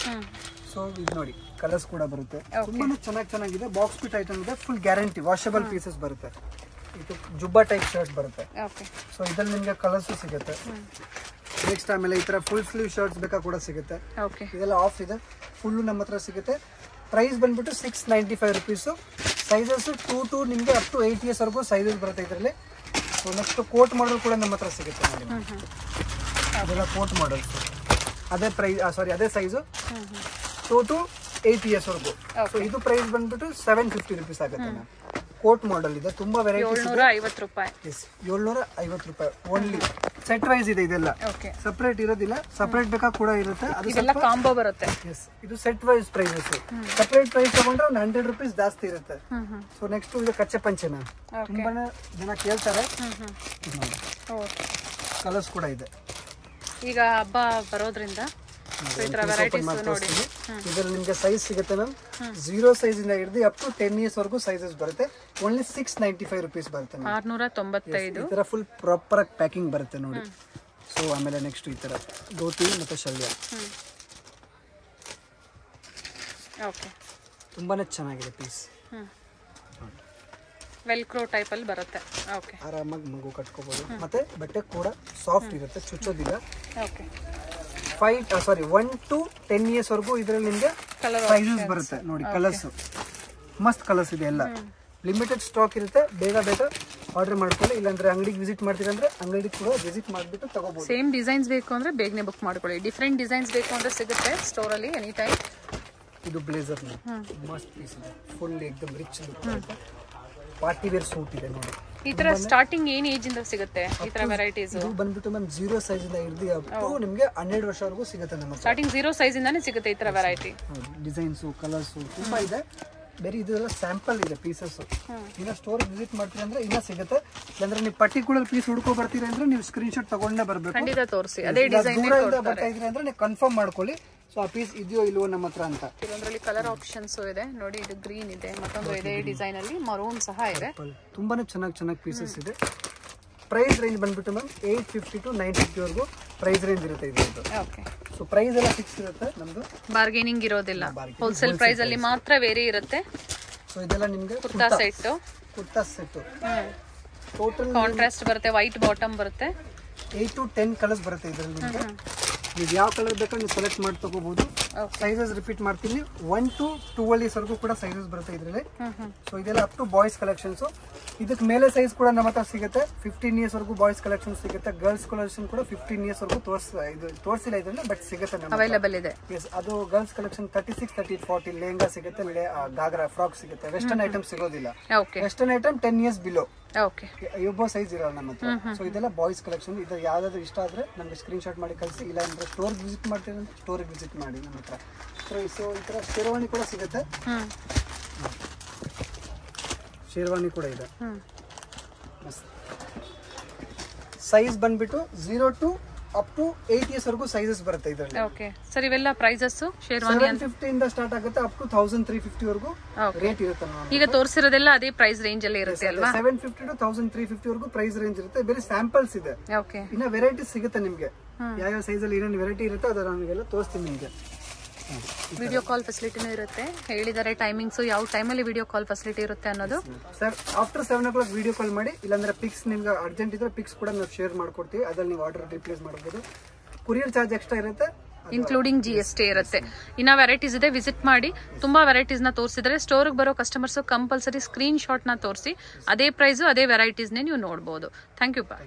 ಸೊ ಇದು ನೋಡಿ ಕಲರ್ಸ್ ಕೂಡ ಬರುತ್ತೆ. ತುಂಬಾನೇ ಚೆನ್ನಾಗಿ ಚೆನ್ನಾಗಿದೆ. ಬಾಕ್ಸ್ ಪಿಟ್ ಐಟಮ್ ಇದೆ ಫುಲ್ ಗ್ಯಾರಂಟಿ ವಾಷಬಲ್ ಪೀಸಸ್ ಬರುತ್ತೆ. ಇದು ಜುಬ್ಬಾ ಟೈಪ್ ಶರ್ಟ್ ಬರುತ್ತೆ. ಓಕೆ ಸೊ ಇದ್ರಲ್ಲಿ ನಿಮಗೆ ಕಲರ್ಸ್ ಸಿಗುತ್ತೆ. ನೆಕ್ಸ್ಟ್ ಆಮೇಲೆ ಈ ತರ ಫುಲ್ ಸ್ಲೀವ್ ಶರ್ಟ್ಸ್ ಬೇಕಾ ಕೂಡ ಸಿಗುತ್ತೆ. ಓಕೆ ಇದೆಲ್ಲ ಆಫ್ ಇದೆ. ಫುಲ್ ನಮ್ಮ ಹತ್ರ ಸಿಗುತ್ತೆ. ಪ್ರೈಸ್ ಬಂದ್ಬಿಟ್ಟು six ninety five rupees sizes two to ನಿಮಗೆ ಅಪ್ ಟು ಏಯ್ಟ್ ಇಯರ್ಸ್ ವರೆಗೂ ಸೈಜಸ್ ಬರುತ್ತೆ ಇದರಲ್ಲಿ. ಸೊ ನೆಕ್ಸ್ಟ್ ಕೋಟ್ ಮಾಡಲ್ ಕೂಡ ನಮ್ಮ ಹತ್ರ ಸಿಗುತ್ತೆ ಅದೆಲ್ಲ ಕೋಟ್ ಮಾಡಲ್ ಅದೇ ಪ್ರೈಸ್ ಸಾರಿ ಅದೇ size two to eight years ವರ್ಗು. ಸೊ ಇದು ಪ್ರೈಸ್ ಬಂದ್ಬಿಟ್ಟು ಸೆವೆನ್ ಫಿಫ್ಟಿ ರುಪೀಸ್ ಆಗುತ್ತೆ ಮ್ಯಾಮ್ ಕೋಟ್ ಮಾಡಲ್ ಇದೆ. ತುಂಬಾ ವೆರೈಟಿ ರೂಪಾಯಿ. ಏಳ್ನೂರ ಐವತ್ತು ರೂಪಾಯಿ. ಓನ್ಲಿ ಸೆಟ್ ವೈಸ್ ಇದೆ ಇದೆಲ್ಲ. ಓಕೆ ಸಪ್ರೇಟ್ ಇರೋದಿಲ್ಲ. ಸಪರೇಟ್ ಬೇಕಾ ಕೂಡ ಇರುತ್ತೆ. ಕಾಂಬೋ ಬರುತ್ತೆ. ಎಸ್ ಇದು set wise prices separate price ತಗೊಂಡ್ರೆ ಒಂದು ಹಂಡ್ರೆಡ್ ರುಪೀಸ್ ಜಾಸ್ತಿ ಇರುತ್ತೆ. ಸೊ ನೆಕ್ಸ್ಟ್ ಇದು ಕಚ್ಚೆ ಪಂಚನ. ತುಂಬಾನೇ ಜನ ಕೇಳ್ತಾರೆ. ಕಲರ್ಸ್ ಕೂಡ ಇದೆ. ಈಗ ಹಬ್ಬ ಬರೋದ್ರಿಂದ ನೋಡಿ. ತೋರಿಸ್ತೀನಿ. ನಿಮಗೆ ಸೈಜ್ ಸಿಗುತ್ತೆ ಮ್ಯಾಮ್ ಜೀರೋ ಸೈಜ್ ಇಂದ ಹಿಡಿದು ಅಪ್ ಟು ಟೆನ್ ಇಯರ್ಸ್ ವರೆಗೂ ಸೈಜಸ್ ಬರುತ್ತೆ. Only six ninety five rupees ಬರುತ್ತೆ ಆರ್ನೂರ ತೊಂಬತ್ತೈದು ಈ ತರ ಫುಲ್ ಪ್ರಾಪರ್ ಆಗಿ ಪ್ಯಾಕಿಂಗ್ ಬರುತ್ತೆ ನೋಡಿ. ಸೊ ಆಮೇಲೆ ನೆಕ್ಸ್ಟ್ ಈ ತರ ಧೋತಿ ಮತ್ತೆ ಶಲ್ಯ. ಓಕೆ ತುಂಬಾನೇ ಚೆನ್ನಾಗಿದೆ ಪೀಸ್ ವೆಲ್ಕ್ರೋ ವೆಲ್ಕ್ರೋ ಅಲ್ಲಿ ಬರುತ್ತೆ. ಓಕೆ ಆರಾಮಾಗಿ ಮಗು ಕಟ್ಕೋಬಹುದು ಮತ್ತೆ ಬಟ್ಟೆ ಕೂಡ ಸಾಫ್ಟ್ ಇರುತ್ತೆ ಚುಚ್ಚೋದಿಲ್ಲ. Okay five sorry one to ten years ವರೆಗೂ ಇದರಲ್ಲಿ ನಿಮಗೆ ಸೈಜಸ್ ಬರುತ್ತೆ. ನೋಡಿ ಕಲರ್ಸ್ ಮಸ್ತ್ ಕಲರ್ಸ್ ಇದೆ ಎಲ್ಲ. ಲಿಮಿಟೆಡ್ ಸ್ಟಾಕ್ ಇರುತ್ತೆ. ಬೇಗ ಬೇಗ ಆರ್ಡರ್ ಮಾಡ್ಕೊಳ್ಳಿ. ಇಲ್ಲಾಂದ್ರೆ ಅಂಗಡಿಗೆ ವಿಸಿಟ್ ಮಾಡ್ತೀರಂದ್ರೆ ಅಂಗಡಿಗೆ ಕೂಡ ವಿಸಿಟ್ ಮಾಡಿಬಿಟ್ಟು ತಗೋಬಹುದು ಸೇಮ್ ಡಿಸೈನ್ಸ್ ಬೇಕು ಅಂದ್ರೆ ಬೇಗನೆ ಬುಕ್ ಮಾಡ್ಕೊಳ್ಳಿ. ಡಿಫ್ರೆಂಟ್ ಡಿಸೈನ್ಸ್ ಬೇಕು ಅಂದ್ರೆ ಸಿಗುತ್ತೆ ಸ್ಟೋರ್ ಅಲ್ಲಿ ಎನಿ ಟೈಮ್ ಇದು ಬ್ಲೇಸರ್ ಮಸ್ತ್ ಪೀಸ್ ಇದೆ. ಫುಲ್ ಎಕ್ದಮ್ ರಿಚ್ ಪಾರ್ಟಿ ವೇರ್ ಸೂಟ್ ಇದೆ ನೋಡಿ. ಈ ತರ ಸ್ಟಾರ್ಟಿಂಗ್ ಏನ್ ಏಜ್ ಇಂದ ಸಿಗುತ್ತೆ? ಈ ತರ ವೆರೈಟೀಸ್ ಇದು ಬಂದ್ಬಿಟ್ಟು ಮ್ಯಾಮ್ ಜೀರೋ ಸೈಜ್ ಇಂದ ಹಿಡಿದು ಅಪ್ ನಿಮಗೆ ಹನ್ನೆರಡು ವರ್ಷವರೆಗೂ ಸಿಗುತ್ತೆ ನಮ್ಮ ಸ್ಟಾರ್ಟಿಂಗ್ ಜೀರೋ ಸೈಜ್ ಇಂದಾನೆ ಸಿಗುತ್ತೆ ಈ ತರ ವೆರೈಟಿ ಡಿಸೈನ್ಸು ಕಲರ್ಸು ತುಂಬಾ ಇದೆ. ಬೇರೆ ಇದೆಲ್ಲ ಸ್ಯಾಂಪಲ್ ಇದೆ ಪೀಸಸ್ ಇನ್ನ ಸ್ಟೋರ್ ವಿಸಿಟ್ ಮಾಡ್ತೀರಾ ಅಂದ್ರೆ ಇನ್ನ ಸಿಗುತ್ತೆ. ಅಂದ್ರೆ ನೀವು ಪರ್ಟಿಕ್ಯುಲರ್ ಪೀಸ್ ಹುಡ್ಕೋ ಬರ್ತೀರಾ ಅಂದ್ರೆ ನೀವು ಸ್ಕ್ರೀನ್ ಶಾಟ್ ತಗೊಂಡೇ ಬರ್ಬೇಕು. ಖಂಡಿತ ತೋರಿಸಿ. ಅದೇ ಡಿಸೈನ್ ಬರ್ತಾ ಇದ್ರಿ ಅಂದ್ರೆ ನೀವು ಕನ್ಫರ್ಮ್ ಮಾಡ್ಕೊಳ್ಳಿ. ಸೊ ಆ ಪೀಸ್ ಇದೆಯೋ ಇಲ್ವೋ ನಮ್ಮ ಹತ್ರ ಅಂತ. ಇಲ್ಲೊಂದ್ರಲ್ಲಿ ಕಲರ್ ಆಪ್ಷನ್ಸ್ ಇದೆ. ನೋಡಿ ಇದು ಗ್ರೀನ್ ಇದೆ. ಮತ್ತೊಂದು ಇದೇ ಡಿಸೈನ್ ಅಲ್ಲಿ ಮರೂನ್ ಸಹ ಇದೆ. ತುಂಬಾನೇ ಚೆನ್ನಾಗಿ ಚೆನ್ನಾಗಿ ಪೀಸಸ್ ಇದೆ. ಪ್ರೈಸ್ ರೇಂಜ್ ಬಂದ್ಬಿಟ್ಟು ma'am eight fifty to nine ಫಿಫ್ಟಿವರೆಗೂ price range ಇರುತ್ತೆ ಇದು ಓಕೆ ಸೊ ಪ್ರೈಸ್ ಎಲ್ಲ ಫಿಕ್ಸ್ ಇರುತ್ತೆ ನಮ್ದು. ಬಾರ್ಗೇನಿಂಗ್ ಇರೋದಿಲ್ಲ. ಹೋಲ್ಸೇಲ್ ಪ್ರೈಸ್ ಅಲ್ಲಿ ಮಾತ್ರ ವೇರಿ ಇರುತ್ತೆ. ಸೊ ಇದೆಲ್ಲ ನಿಮ್ಗೆ kurta set kurta set total contrast ಬರುತ್ತೆ ವೈಟ್ ಬಾಟಮ್ ಬರುತ್ತೆ. ಏಯ್ಟ್ ಟು ಟೆನ್ ಕಲರ್ಸ್ ಬರುತ್ತೆ ಇದರಲ್ಲಿ ನಿಮಗೆ. ನೀವು ಯಾವ ಕಲರ್ ಬೇಕಾದ್ರೆ ನೀವು ಸೆಲೆಕ್ಟ್ ಮಾಡಿ ತಗೋಬಹುದು ಸೈಜಸ್ ರಿಪೀಟ್ ಮಾಡ್ತೀನಿ. ಒನ್ ಟು ಟೂವಲ್ ಸರ್ಗೂ ಕೂಡ ಸೈಜಸ್ ಬರುತ್ತೆ ಇದರಲ್ಲಿ. ಸೊ ಇದೆಲ್ಲ ಅಪ್ ಟು ಬಾಯ್ಸ್ ಕಲೆಕ್ಷನ್ಸ್ ಇದಕ್ಕೆ ಮೇಲೆ ಸೈಜ್ ಕೂಡ ನಮ್ಮ ಹತ್ರ ಸಿಗುತ್ತೆ. ಫಿಫ್ಟೀನ್ ಇಯರ್ಸ್ ವರೆಗೂ ಬಾಯ್ಸ್ ಕಲೆಕ್ಷನ್ ಸಿಗುತ್ತೆ. ಗರ್ಲ್ಸ್ ಕಲೆಕ್ಷನ್ ಕೂಡ ಫಿಫ್ಟೀನ್ ಇಯರ್ಸ್ ವರೆಗೂ ತೋರಿಸ ಇದು ತೋರಿಸಿಲ್ಲ ಇದರಲ್ಲಿ ಬಟ್ ಸಿಗುತ್ತೆ ಅವೈಲೇಬಲ್ ಇದೆ. ಎಸ್ ಅದು girls collection thirty six thirty forty lehenga ಸಿಗುತ್ತೆ ಗಾಗ್ರಾ ಫ್ರಾಕ್ ಸಿಗುತ್ತೆ. ವೆಸ್ಟರ್ನ್ ಐಟಮ್ ಸಿಗೋದಿಲ್ಲ. Okay western item ten years below okay. ಒಬ್ಬ ಸೈಜ್ ಇರಲ್ಲ ನಮ್ಮ ಹತ್ರ. ಸೊ ಇದೆಲ್ಲ ಬಾಯ್ಸ್ ಕಲೆಕ್ಷನ್ ಇದು ಯಾವ್ದಾದ್ರು ಇಷ್ಟ ಆದ್ರೆ ನಮಗೆ ಸ್ಕ್ರೀನ್ ಶಾಟ್ ಮಾಡಿ ಕಳಿಸಿ. ಇಲ್ಲ ಅಂದ್ರೆ ಸ್ಟೋರ್ ವಿಸಿಟ್ ಅಂದ್ರೆ ಸ್ಟೋರಿಗೆ ವಿಸಿಟ್ ಮಾಡಿ ನಮ್ಮ ಹತ್ರ. ಸೊ ಈ ತರ ಶೇರ್ವಾಣಿ ಕೂಡ ಸಿಗುತ್ತೆ. ಶೇರ್ವಾಣಿ ಕೂಡ ಇದೆ. ಸೈಜ್ ಬಂದ್ಬಿಟ್ಟು zero to up to eight years ವರೆಗೂ ಸೈಜಸ್ ಬರುತ್ತೆ ಇದರಲ್ಲಿ. ಓಕೆ ಸರ್ ಇವೆಲ್ಲ ಪ್ರೈಸಸ್ ಶೇರ್ವಾನಿ ಸೆವೆನ್ ಫಿಫ್ಟಿ ಇಂದ ಸ್ಟಾರ್ಟ್ ಆಗುತ್ತೆ up to thousand three fifty ವರೆಗೂ ರೇಟ್ ಇರುತ್ತೆ ಈಗ ತೋರಿಸಿರೋದೆಲ್ಲ ಅದೇ ಪ್ರೈಸ್ ರೇಂಜ್ ಅಲ್ಲಿ ಇರುತ್ತೆ ಅಲ್ವಾ? Seven fifty to thousand three fifty ವರೆಗೂ ಪ್ರೈಸ್ ರೇಂಜ್ ಇರುತ್ತೆ. ಬೇರೆ ಸ್ಯಾಂಪಲ್ಸ್ ಇದೆ. ಓಕೆ ಇನ್ನ ವೆರೈಟಿ ಸಿಗುತ್ತೆ ನಿಮಗೆ. ಯಾವ ಸೈಜ್ ಅಲ್ಲಿ ಏನೇನು ವೆರೈಟಿ ಇರುತ್ತೆ ಅದರ ನಮಗೆಲ್ಲ ತೋರಿಸ್ತೀನಿ ನಿಮಗೆ. ವಿಡಿಯೋ ಕಾಲ್ ಫೆಸಿಲಿಟಿನೂ ಇರುತ್ತೆ. ಹೇಳಿದ್ದಾರೆ ಟೈಮಿಂಗ್ಸು ಯಾವ ಟೈಮಲ್ಲಿ ವಿಡಿಯೋ ಕಾಲ್ ಫೆಸಿಲಿಟಿ ಇರುತ್ತೆ ಅನ್ನೋದು. Sir after seven o'clock video call ಮಾಡಿ ಇಲ್ಲಾಂದ್ರೆ ಪಿಕ್ಸ್ ನಿಮ್ಗೆ ಅರ್ಜೆಂಟ್ ಇದ್ರೆ ಪಿಕ್ಸ್ ಕೂಡ ನಾವು ಶೇರ್ ಮಾಡ್ಕೊಡ್ತೀವಿ. ಅದ್ರಲ್ಲಿ ನೀವು ಆರ್ಡರ್ ರಿಪ್ಲೇಸ್ ಮಾಡ್ಬೋದು. ಕುರಿಯರ್ ಚಾರ್ಜ್ ಎಕ್ಸ್ಟ್ರಾ ಇರುತ್ತೆ. ಇನ್ಕ್ಲೂಡಿಂಗ್ ಜಿ ಎಸ್ ಟಿ ಇರುತ್ತೆ. ಇನ್ನ ವೆರೈಟೀಸ್ ಇದೆ ವಿಸಿಟ್ ಮಾಡಿ. ತುಂಬಾ ವೆರೈಟೀಸ್ನ ತೋರಿಸಿದ್ರೆ ಸ್ಟೋರ್ಗೆ ಬರೋ ಕಸ್ಟಮರ್ಸ್ ಕಂಪಲ್ಸರಿ ಸ್ಕ್ರೀನ್ ಶಾಟ್ನ ತೋರಿಸಿ ಅದೇ ಪ್ರೈಸು ಅದೇ ವೆರೈಟೀಸ್ನೇ ನೀವು ನೋಡಬಹುದು ಥ್ಯಾಂಕ್ ಯು ಬಾ